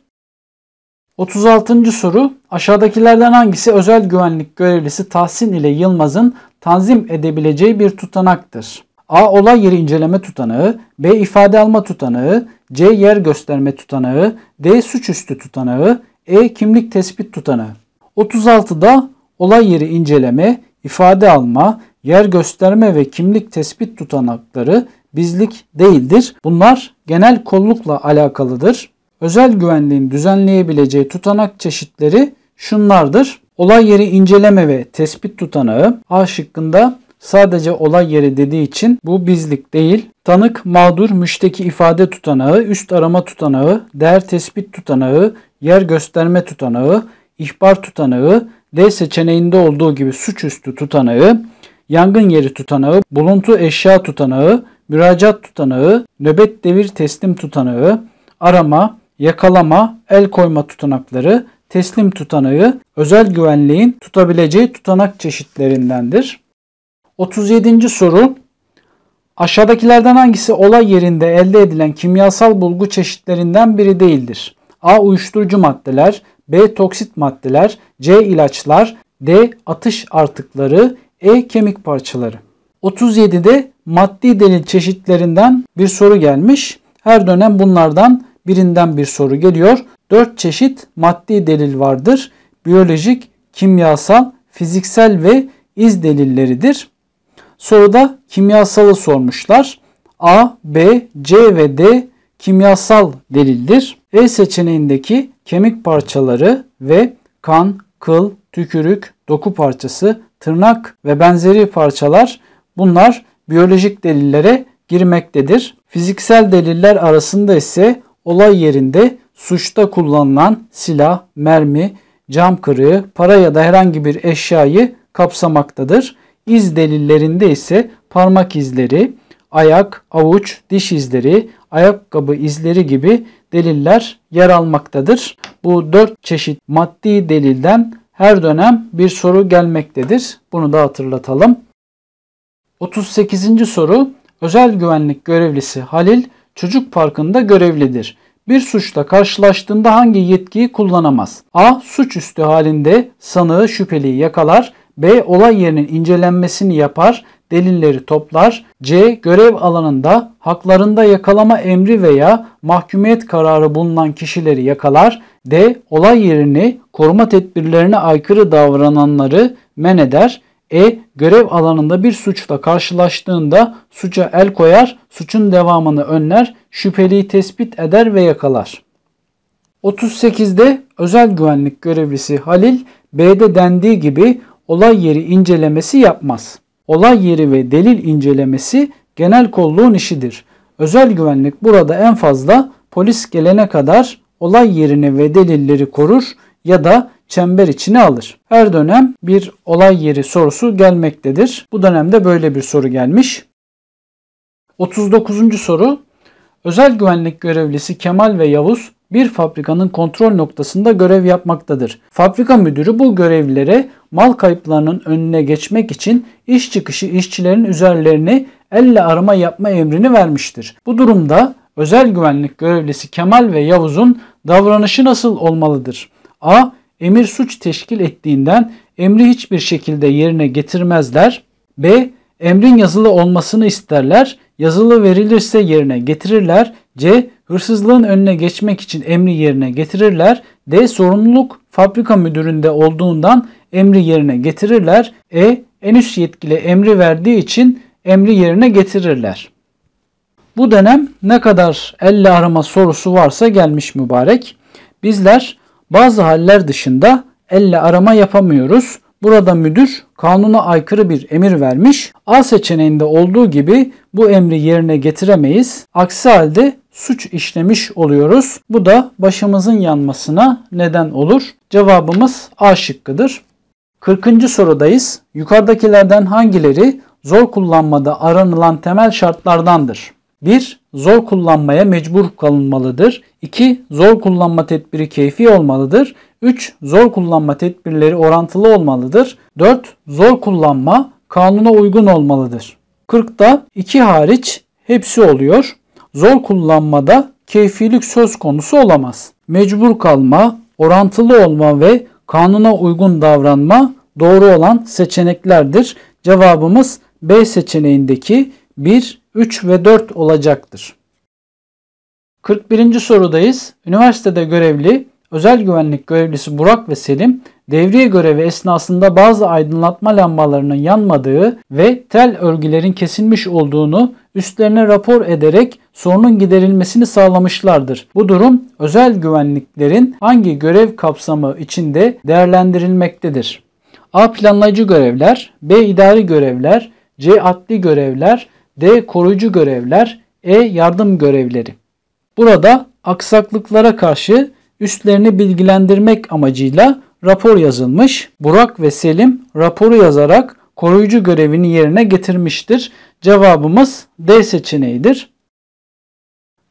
36. soru aşağıdakilerden hangisi özel güvenlik görevlisi Tahsin ile Yılmaz'ın tanzim edebileceği bir tutanaktır? A. Olay yeri inceleme tutanağı, B. ifade alma tutanağı, C. Yer gösterme tutanağı, D. Suçüstü tutanağı, E. Kimlik tespit tutanağı. 36'da olay yeri inceleme, ifade alma, yer gösterme ve kimlik tespit tutanakları bizlik değildir. Bunlar genel kollukla alakalıdır. Özel güvenliğin düzenleyebileceği tutanak çeşitleri şunlardır. Olay yeri inceleme ve tespit tutanağı A şıkkında sadece olay yeri dediği için bu bizlik değil. Tanık, mağdur, müşteki ifade tutanağı, üst arama tutanağı, değer tespit tutanağı, yer gösterme tutanağı, ihbar tutanağı, D seçeneğinde olduğu gibi suçüstü tutanağı, yangın yeri tutanağı, buluntu eşya tutanağı, müracaat tutanağı, nöbet devir teslim tutanağı, arama, yakalama, el koyma tutanakları, teslim tutanağı özel güvenliğin tutabileceği tutanak çeşitlerindendir. 37. soru Aşağıdakilerden hangisi olay yerinde elde edilen kimyasal bulgu çeşitlerinden biri değildir? A. Uyuşturucu maddeler, B. Toksit maddeler, C. ilaçlar, D. Atış artıkları, E. Kemik parçaları. 37'de maddi delil çeşitlerinden bir soru gelmiş. Her dönem bunlardan birinden bir soru geliyor. 4 çeşit maddi delil vardır. Biyolojik, kimyasal, fiziksel ve iz delilleridir. Soruda kimyasalı sormuşlar. A, B, C ve D kimyasal delildir. E seçeneğindeki kemik parçaları ve kan, kıl, tükürük, doku parçası, tırnak ve benzeri parçalar bunlar biyolojik delillere girmektedir. Fiziksel deliller arasında ise olay yerinde suçta kullanılan silah, mermi, cam kırığı, para ya da herhangi bir eşyayı kapsamaktadır. İz delillerinde ise parmak izleri, ayak, avuç, diş izleri, ayakkabı izleri gibi deliller yer almaktadır. Bu dört çeşit maddi delilden her dönem bir soru gelmektedir. Bunu da hatırlatalım. 38. soru Özel güvenlik görevlisi Halil çocuk parkında görevlidir. Bir suçla karşılaştığında hangi yetkiyi kullanamaz? A. Suçüstü halinde sanığı şüpheliyi yakalar. B. Olay yerinin incelenmesini yapar, delilleri toplar. C. Görev alanında haklarında yakalama emri veya mahkumiyet kararı bulunan kişileri yakalar. D. Olay yerini koruma tedbirlerine aykırı davrananları men eder. E. Görev alanında bir suçla karşılaştığında suça el koyar, suçun devamını önler, şüpheliyi tespit eder ve yakalar. 38'de özel güvenlik görevlisi Halil B'de dendiği gibi olay yeri incelemesi yapmaz. Olay yeri ve delil incelemesi genel kolluğun işidir. Özel güvenlik burada en fazla polis gelene kadar olay yerini ve delilleri korur ya da çember içine alır. Her dönem bir olay yeri sorusu gelmektedir. Bu dönemde böyle bir soru gelmiş. 39. soru Özel güvenlik görevlisi Kemal ve Yavuz bir fabrikanın kontrol noktasında görev yapmaktadır. Fabrika müdürü bu görevlilere mal kayıplarının önüne geçmek için iş çıkışı işçilerin üzerlerine elle arama yapma emrini vermiştir. Bu durumda özel güvenlik görevlisi Kemal ve Yavuz'un davranışı nasıl olmalıdır? A. Emir suç teşkil ettiğinden emri hiçbir şekilde yerine getirmezler. B. Emrin yazılı olmasını isterler. Yazılı verilirse yerine getirirler. C. Hırsızlığın önüne geçmek için emri yerine getirirler. D. Sorumluluk fabrika müdüründe olduğundan emri yerine getirirler. E. En üst yetkili emri verdiği için emri yerine getirirler. Bu dönem ne kadar elle arama sorusu varsa gelmiş mübarek. Bizler bazı haller dışında elle arama yapamıyoruz. Burada müdür kanuna aykırı bir emir vermiş. A seçeneğinde olduğu gibi bu emri yerine getiremeyiz. Aksi halde suç işlemiş oluyoruz. Bu da başımızın yanmasına neden olur. Cevabımız A şıkkıdır. 40. sorudayız. Yukarıdakilerden hangileri zor kullanmada aranılan temel şartlardandır? 1. Zor kullanmaya mecbur kalınmalıdır. 2. Zor kullanma tedbiri keyfi olmalıdır. 3. Zor kullanma tedbirleri orantılı olmalıdır. 4. Zor kullanma kanuna uygun olmalıdır. 40'da 2 hariç hepsi oluyor. Zor kullanmada keyfilik söz konusu olamaz. Mecbur kalma, orantılı olma ve kanuna uygun davranma doğru olan seçeneklerdir. Cevabımız B seçeneğindeki 1, 3 ve 4 olacaktır. 41. sorudayız. Üniversitede görevli özel güvenlik görevlisi Burak ve Selim devriye görevi esnasında bazı aydınlatma lambalarının yanmadığı ve tel örgülerin kesilmiş olduğunu üstlerine rapor ederek sorunun giderilmesini sağlamışlardır. Bu durum özel güvenliklerin hangi görev kapsamı içinde değerlendirilmektedir? A. Planlayıcı görevler, B. idari görevler, C. Adli görevler, D. Koruyucu görevler, E. Yardım görevleri. Burada aksaklıklara karşı üstlerini bilgilendirmek amacıyla rapor yazılmış. Burak ve Selim raporu yazarak koruyucu görevini yerine getirmiştir. Cevabımız D seçeneğidir.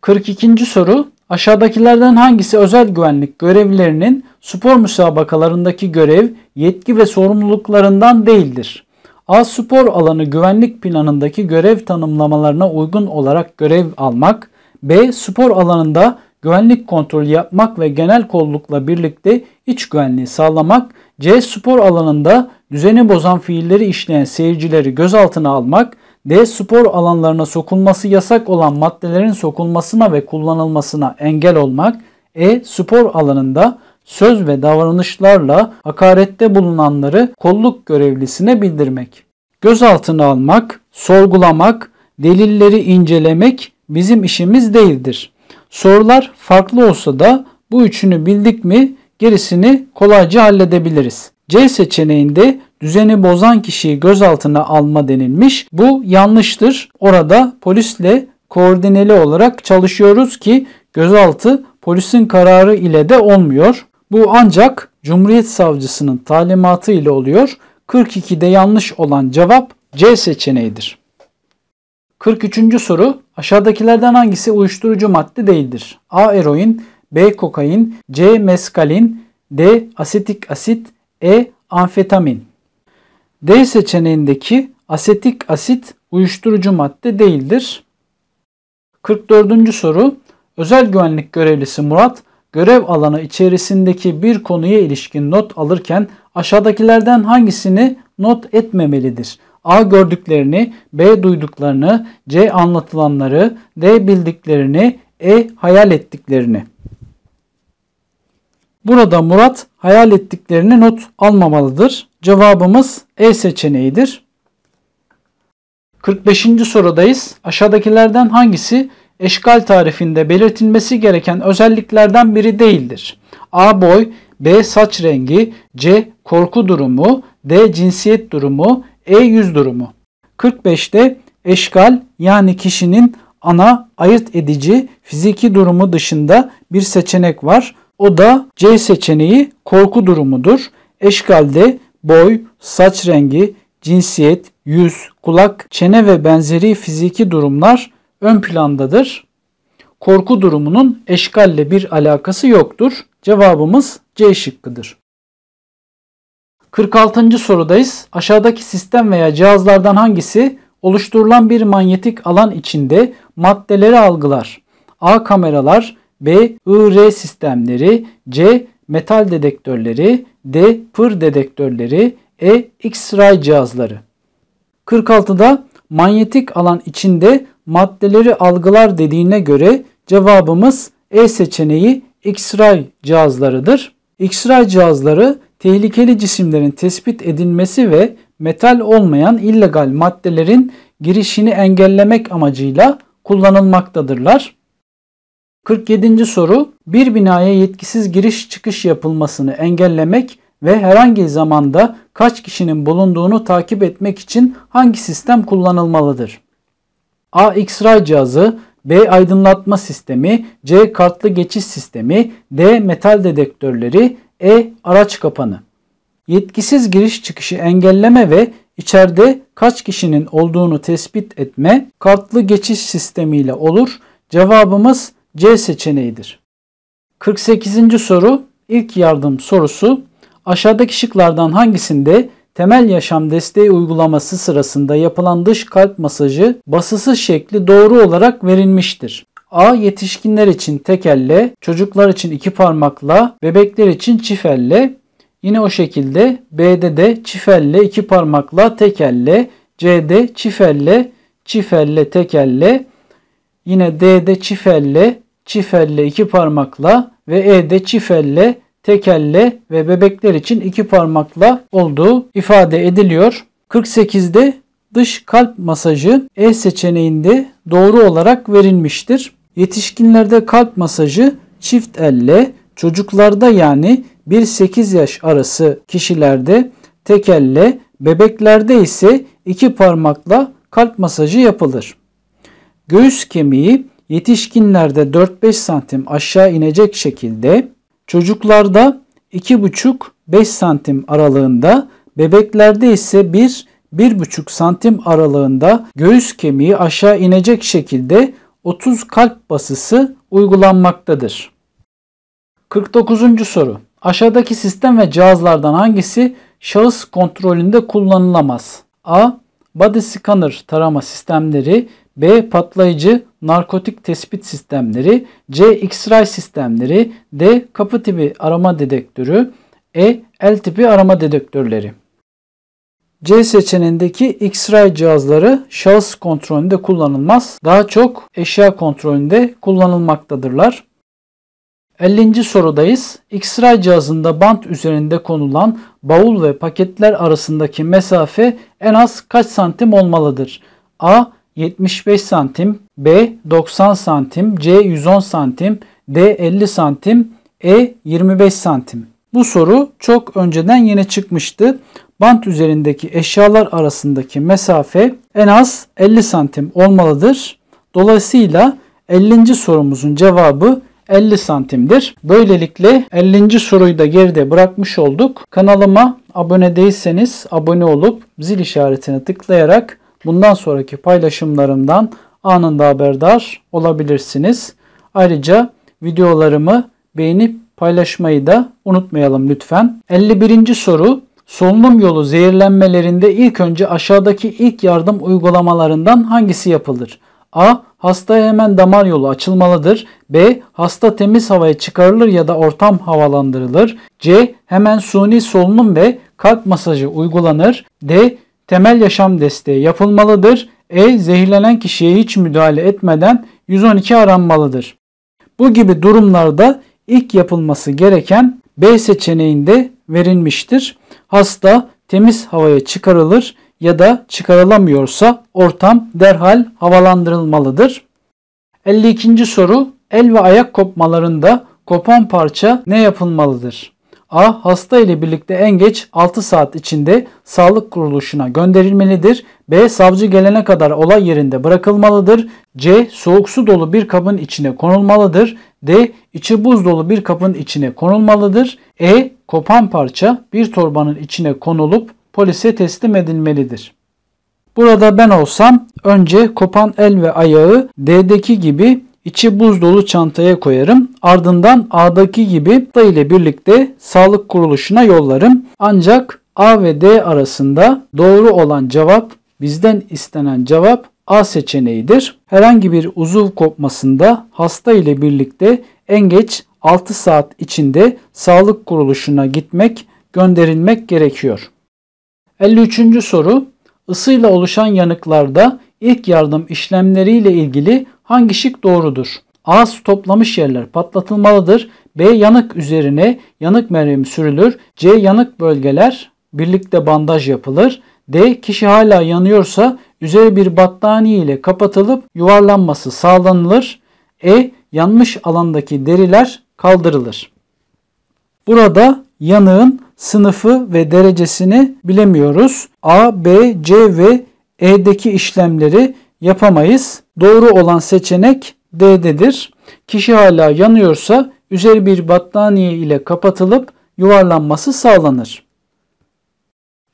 42. soru Aşağıdakilerden hangisi özel güvenlik görevlilerinin spor müsabakalarındaki görev, yetki ve sorumluluklarından değildir? A. Spor alanı güvenlik planındaki görev tanımlamalarına uygun olarak görev almak. B. Spor alanında güvenlik kontrolü yapmak ve genel kollukla birlikte iç güvenliği sağlamak. C. Spor alanında düzeni bozan fiilleri işleyen seyircileri gözaltına almak. D. Spor alanlarına sokulması yasak olan maddelerin sokulmasına ve kullanılmasına engel olmak. E. Spor alanında söz ve davranışlarla hakarette bulunanları kolluk görevlisine bildirmek. Gözaltına almak, sorgulamak, delilleri incelemek bizim işimiz değildir. Sorular farklı olsa da bu üçünü bildik mi gerisini kolayca halledebiliriz. C seçeneğinde düzeni bozan kişiyi gözaltına alma denilmiş. Bu yanlıştır. Orada polisle koordineli olarak çalışıyoruz ki gözaltı polisin kararı ile de olmuyor. Bu ancak Cumhuriyet Savcısının talimatı ile oluyor. 42'de yanlış olan cevap C seçeneğidir. 43. soru aşağıdakilerden hangisi uyuşturucu madde değildir? A. Eroin B. Kokain C. Meskalin D. Asetik asit E. Amfetamin D seçeneğindeki asetik asit uyuşturucu madde değildir. 44. soru Özel güvenlik görevlisi Murat görev alanı içerisindeki bir konuya ilişkin not alırken aşağıdakilerden hangisini not etmemelidir? A gördüklerini, B duyduklarını, C anlatılanları, D bildiklerini, E hayal ettiklerini. Burada Murat hayal ettiklerini not almamalıdır. Cevabımız E seçeneğidir. 45. sorudayız. Aşağıdakilerden hangisi eşkal tarifinde belirtilmesi gereken özelliklerden biri değildir? A boy, B saç rengi, C korku durumu, D cinsiyet durumu, E yüz durumu. 45'te eşkal yani kişinin ana ayırt edici fiziki durumu dışında bir seçenek var. O da C seçeneği korku durumudur. Eşkalde boy, saç rengi, cinsiyet, yüz, kulak, çene ve benzeri fiziki durumlar ön plandadır. Korku durumunun eşkalle bir alakası yoktur. Cevabımız C şıkkıdır. 46. sorudayız. Aşağıdaki sistem veya cihazlardan hangisi oluşturulan bir manyetik alan içinde maddeleri algılar? A. Kameralar B. IR sistemleri C. Metal dedektörleri D. Pır dedektörleri E. X-ray cihazları 46'da manyetik alan içinde maddeleri algılar dediğine göre cevabımız E seçeneği X-ray cihazlarıdır. X-ray cihazları tehlikeli cisimlerin tespit edilmesi ve metal olmayan illegal maddelerin girişini engellemek amacıyla kullanılmaktadırlar. 47. soru bir binaya yetkisiz giriş çıkış yapılmasını engellemek ve herhangi zamanda kaç kişinin bulunduğunu takip etmek için hangi sistem kullanılmalıdır? A. X-ray cihazı B. Aydınlatma sistemi C. Kartlı geçiş sistemi D. Metal dedektörleri E. Araç kapanı Yetkisiz giriş çıkışı engelleme ve içeride kaç kişinin olduğunu tespit etme kartlı geçiş sistemiyle olur. Cevabımız C seçeneğidir. 48. soru ilk yardım sorusu. Aşağıdaki şıklardan hangisinde temel yaşam desteği uygulaması sırasında yapılan dış kalp masajı basısız şekli doğru olarak verilmiştir? A. Yetişkinler için tek elle, çocuklar için iki parmakla, bebekler için çift elle. Yine o şekilde B'de de çift elle, iki parmakla, tek elle, C'de çift elle, çift elle, tek elle. Yine D'de çift elle, çift elle iki parmakla ve E'de çift elle, tek elle ve bebekler için iki parmakla olduğu ifade ediliyor. 48'de dış kalp masajı E seçeneğinde doğru olarak verilmiştir. Yetişkinlerde kalp masajı çift elle, çocuklarda yani 1-8 yaş arası kişilerde tek elle, bebeklerde ise iki parmakla kalp masajı yapılır. Göğüs kemiği yetişkinlerde 4-5 santim aşağı inecek şekilde, çocuklarda 2,5-5 santim aralığında, bebeklerde ise 1 1,5 santim aralığında göğüs kemiği aşağı inecek şekilde 30 kalp basısı uygulanmaktadır. 49. soru. Aşağıdaki sistem ve cihazlardan hangisi şahıs kontrolünde kullanılamaz? A. Body scanner tarama sistemleri, B. Patlayıcı narkotik tespit sistemleri, C. X-ray sistemleri, D. Kapı tipi arama dedektörü, E. El tipi arama dedektörleri. C seçeneğindeki X-ray cihazları şahıs kontrolünde kullanılmaz. Daha çok eşya kontrolünde kullanılmaktadırlar. 50. sorudayız. X-ray cihazında bant üzerinde konulan bavul ve paketler arasındaki mesafe en az kaç santim olmalıdır? A 75 santim, B 90 santim, C 110 santim, D 50 santim, E 25 santim. Bu soru çok önceden yine çıkmıştı. Bant üzerindeki eşyalar arasındaki mesafe en az 50 santim olmalıdır. Dolayısıyla 50. sorumuzun cevabı 50 santimdir. Böylelikle 50. soruyu da geride bırakmış olduk. Kanalıma abone değilseniz abone olup zil işaretine tıklayarak bundan sonraki paylaşımlarımdan anında haberdar olabilirsiniz. Ayrıca videolarımı beğenip paylaşmayı da unutmayalım lütfen. 51. soru Solunum yolu zehirlenmelerinde ilk önce aşağıdaki ilk yardım uygulamalarından hangisi yapılır? A. Hastaya hemen damar yolu açılmalıdır. B. Hasta temiz havaya çıkarılır ya da ortam havalandırılır. C. Hemen suni solunum ve kalp masajı uygulanır. D. Temel yaşam desteği yapılmalıdır. E. Zehirlenen kişiye hiç müdahale etmeden 112 aranmalıdır. Bu gibi durumlarda ilk yapılması gereken B seçeneğinde verilmiştir. Hasta temiz havaya çıkarılır ya da çıkarılamıyorsa ortam derhal havalandırılmalıdır. 52. soru el ve ayak kopmalarında kopan parça ne yapılmalıdır? A. Hasta ile birlikte en geç 6 saat içinde sağlık kuruluşuna gönderilmelidir. B. Savcı gelene kadar olay yerinde bırakılmalıdır. C. Soğuk su dolu bir kabın içine konulmalıdır. D. içi buz dolu bir kabın içine konulmalıdır. E. Kopan parça bir torbanın içine konulup polise teslim edilmelidir. Burada ben olsam önce kopan el ve ayağı D'deki gibi içi buz dolu çantaya koyarım. Ardından A'daki gibi da ile birlikte sağlık kuruluşuna yollarım. Ancak A ve D arasında doğru olan cevap bizden istenen cevap A seçeneğidir. Herhangi bir uzuv kopmasında hasta ile birlikte en geç 6 saat içinde sağlık kuruluşuna gitmek, gönderilmek gerekiyor. 53. soru Isıyla oluşan yanıklarda ilk yardım işlemleriyle ilgili hangi şık doğrudur? A. Su toplamış yerler patlatılmalıdır. B. Yanık üzerine yanık merhemi sürülür. C. Yanık bölgeler birlikte bandaj yapılır. D. Kişi hala yanıyorsa üzeri bir battaniye ile kapatılıp yuvarlanması sağlanılır. E. Yanmış alandaki deriler kaldırılır. Burada yanığın sınıfı ve derecesini bilemiyoruz. A, B, C ve E'deki işlemleri yapamayız. Doğru olan seçenek D'dedir. Kişi hala yanıyorsa üzeri bir battaniye ile kapatılıp yuvarlanması sağlanır.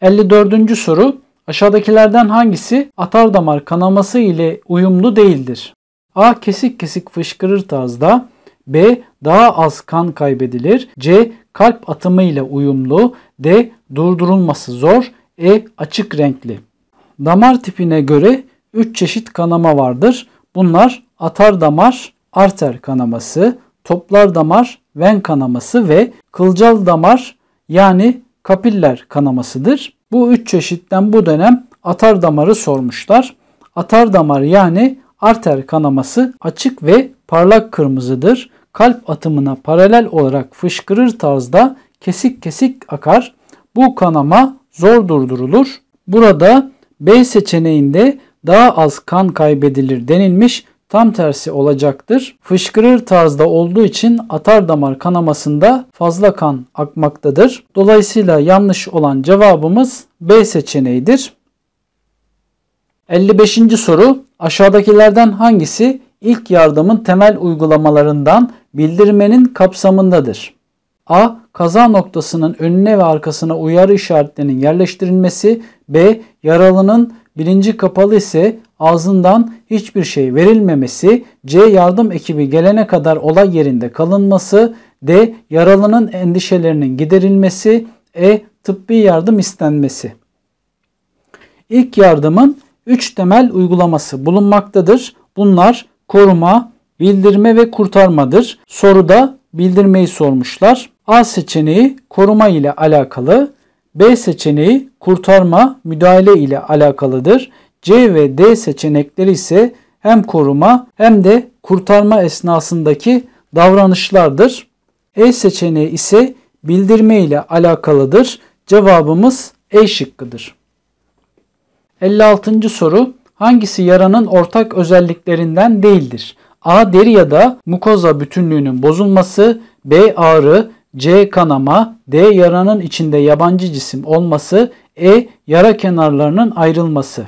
54. soru Aşağıdakilerden hangisi atar damar kanaması ile uyumlu değildir? A. Kesik kesik fışkırır tarzda. B. Daha az kan kaybedilir. C. Kalp atımı ile uyumlu. D. Durdurulması zor. E. Açık renkli. Damar tipine göre 3 çeşit kanama vardır. Bunlar atar damar, arter kanaması, toplar damar, ven kanaması ve kılcal damar yani kapiller kanamasıdır. Bu üç çeşitten bu dönem atar damarı sormuşlar. Atar damar yani arter kanaması açık ve parlak kırmızıdır. Kalp atımına paralel olarak fışkırır tarzda kesik kesik akar. Bu kanama zor durdurulur. Burada B seçeneğinde daha az kan kaybedilir denilmiş tam tersi olacaktır. Fışkırır tarzda olduğu için atar damar kanamasında fazla kan akmaktadır. Dolayısıyla yanlış olan cevabımız B seçeneğidir. 55. soru aşağıdakilerden hangisi ilk yardımın temel uygulamalarından bildirmenin kapsamındadır? A. Kaza noktasının önüne ve arkasına uyarı işaretlerinin yerleştirilmesi. B. Yaralının bilinci kapalı ise ağzından hiçbir şey verilmemesi. C. Yardım ekibi gelene kadar olay yerinde kalınması. D. Yaralının endişelerinin giderilmesi. E. Tıbbi yardım istenmesi. İlk yardımın 3 temel uygulaması bulunmaktadır. Bunlar koruma, bildirme ve kurtarmadır. Soruda bildirmeyi sormuşlar. A seçeneği koruma ile alakalı, B seçeneği kurtarma, müdahale ile alakalıdır. C ve D seçenekleri ise hem koruma hem de kurtarma esnasındaki davranışlardır. E seçeneği ise bildirme ile alakalıdır. Cevabımız E şıkkıdır. 56. soru hangisi yaranın ortak özelliklerinden değildir? A. Deri ya da mukoza bütünlüğünün bozulması, B. Ağrı, C. Kanama, D. Yaranın içinde yabancı cisim olması, E. Yara kenarlarının ayrılması.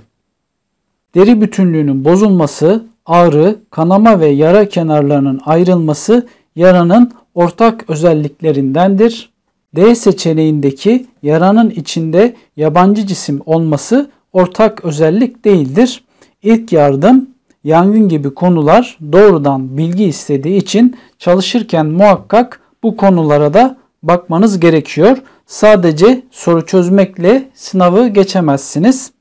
Deri bütünlüğünün bozulması, ağrı, kanama ve yara kenarlarının ayrılması yaranın ortak özelliklerindendir. D seçeneğindeki yaranın içinde yabancı cisim olması ortak özellik değildir. İlk yardım, yangın gibi konular doğrudan bilgi istediği için çalışırken muhakkak bu konulara da bakmanız gerekiyor. Sadece soru çözmekle sınavı geçemezsiniz.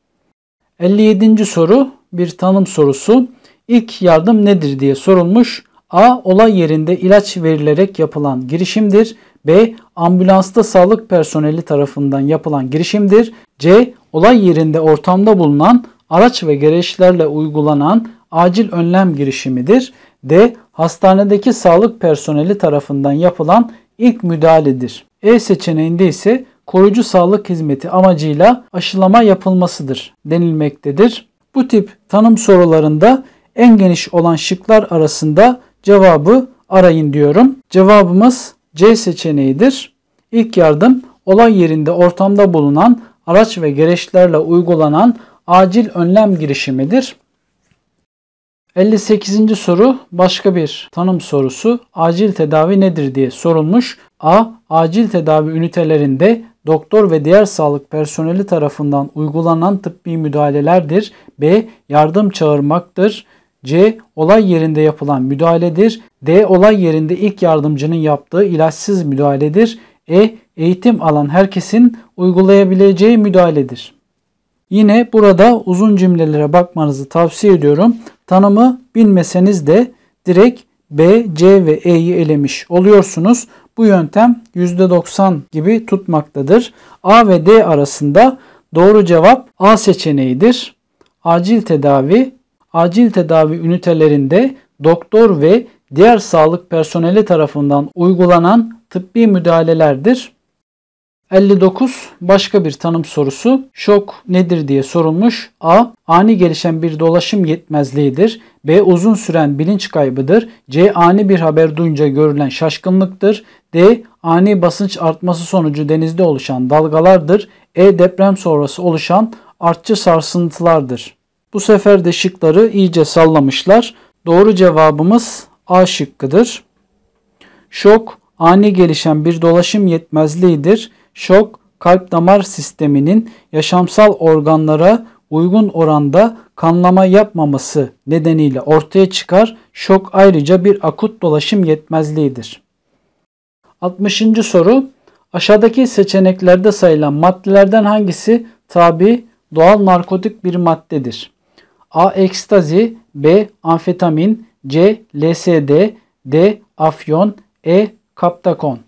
57. soru bir tanım sorusu. İlk yardım nedir diye sorulmuş. A. Olay yerinde ilaç verilerek yapılan girişimdir. B. Ambulansta sağlık personeli tarafından yapılan girişimdir. C. Olay yerinde ortamda bulunan araç ve gereçlerle uygulanan acil önlem girişimidir. D. Hastanedeki sağlık personeli tarafından yapılan ilk müdahaledir. E seçeneğinde ise koruyucu sağlık hizmeti amacıyla aşılama yapılmasıdır denilmektedir. Bu tip tanım sorularında en geniş olan şıklar arasında cevabı arayın diyorum. Cevabımız C seçeneğidir. İlk yardım olay yerinde ortamda bulunan araç ve gereçlerle uygulanan acil önlem girişimidir. 58. soru başka bir tanım sorusu. Acil tedavi nedir diye sorulmuş. A. Acil tedavi ünitelerinde doktor ve diğer sağlık personeli tarafından uygulanan tıbbi müdahalelerdir. B. Yardım çağırmaktır. C. Olay yerinde yapılan müdahaledir. D. Olay yerinde ilk yardımcının yaptığı ilaçsız müdahaledir. E. Eğitim alan herkesin uygulayabileceği müdahaledir. Yine burada uzun cümlelere bakmanızı tavsiye ediyorum. Tanımı bilmeseniz de direkt B, C ve E'yi elemiş oluyorsunuz. Bu yöntem %90 gibi tutmaktadır. A ve D arasında doğru cevap A seçeneğidir. Acil tedavi, acil tedavi ünitelerinde doktor ve diğer sağlık personeli tarafından uygulanan tıbbi müdahalelerdir. 59 başka bir tanım sorusu. Şok nedir diye sorulmuş. A. Ani gelişen bir dolaşım yetmezliğidir. B. Uzun süren bilinç kaybıdır. C. Ani bir haber duyunca görülen şaşkınlıktır. D. Ani basınç artması sonucu denizde oluşan dalgalardır. E. Deprem sonrası oluşan artçı sarsıntılardır. Bu sefer de şıkları iyice sallamışlar. Doğru cevabımız A şıkkıdır. Şok ani gelişen bir dolaşım yetmezliğidir. Şok, kalp damar sisteminin yaşamsal organlara uygun oranda kanlama yapmaması nedeniyle ortaya çıkar. Şok ayrıca bir akut dolaşım yetmezliğidir. 60. soru Aşağıdaki seçeneklerde sayılan maddelerden hangisi tabi doğal narkotik bir maddedir? A. Ekstazi B. Amfetamin C. LSD D. Afyon E. Kaptakon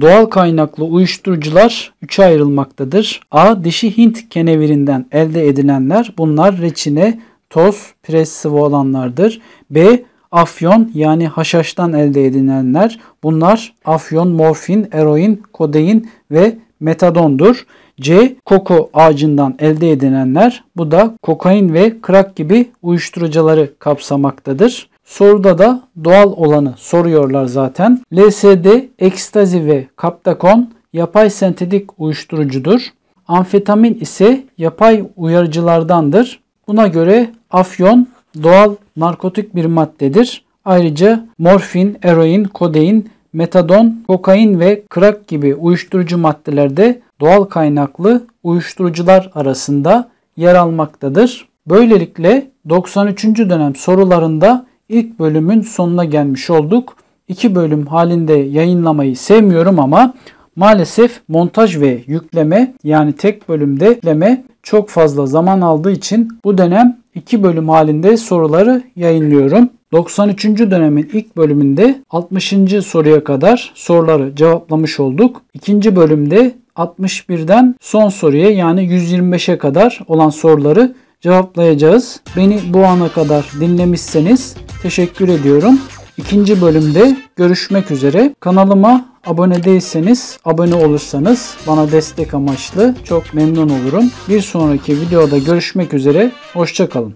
Doğal kaynaklı uyuşturucular üçe ayrılmaktadır. A. Dişi Hint kenevirinden elde edilenler. Bunlar reçine, toz, pres sıvı olanlardır. B. Afyon yani haşhaştan elde edilenler. Bunlar afyon, morfin, eroin, kodein ve metadondur. C. Koko ağacından elde edilenler. Bu da kokain ve krak gibi uyuşturucuları kapsamaktadır. Soruda da doğal olanı soruyorlar zaten. LSD, ekstazi ve kaptakon yapay sentetik uyuşturucudur. Amfetamin ise yapay uyarıcılardandır. Buna göre afyon doğal narkotik bir maddedir. Ayrıca morfin, eroin, kodein, metadon, kokain ve krak gibi uyuşturucu maddelerde doğal kaynaklı uyuşturucular arasında yer almaktadır. Böylelikle 93. dönem sorularında ilk bölümün sonuna gelmiş olduk. İki bölüm halinde yayınlamayı sevmiyorum ama maalesef montaj ve yükleme yani tek bölümde yükleme çok fazla zaman aldığı için bu dönem iki bölüm halinde soruları yayınlıyorum. 93. dönemin ilk bölümünde 60. soruya kadar soruları cevaplamış olduk. İkinci bölümde 61'den son soruya yani 125'e kadar olan soruları cevaplayacağız. Beni bu ana kadar dinlemişseniz teşekkür ediyorum. İkinci bölümde görüşmek üzere. Kanalıma abone değilseniz abone olursanız bana destek amaçlı çok memnun olurum. Bir sonraki videoda görüşmek üzere. Hoşçakalın.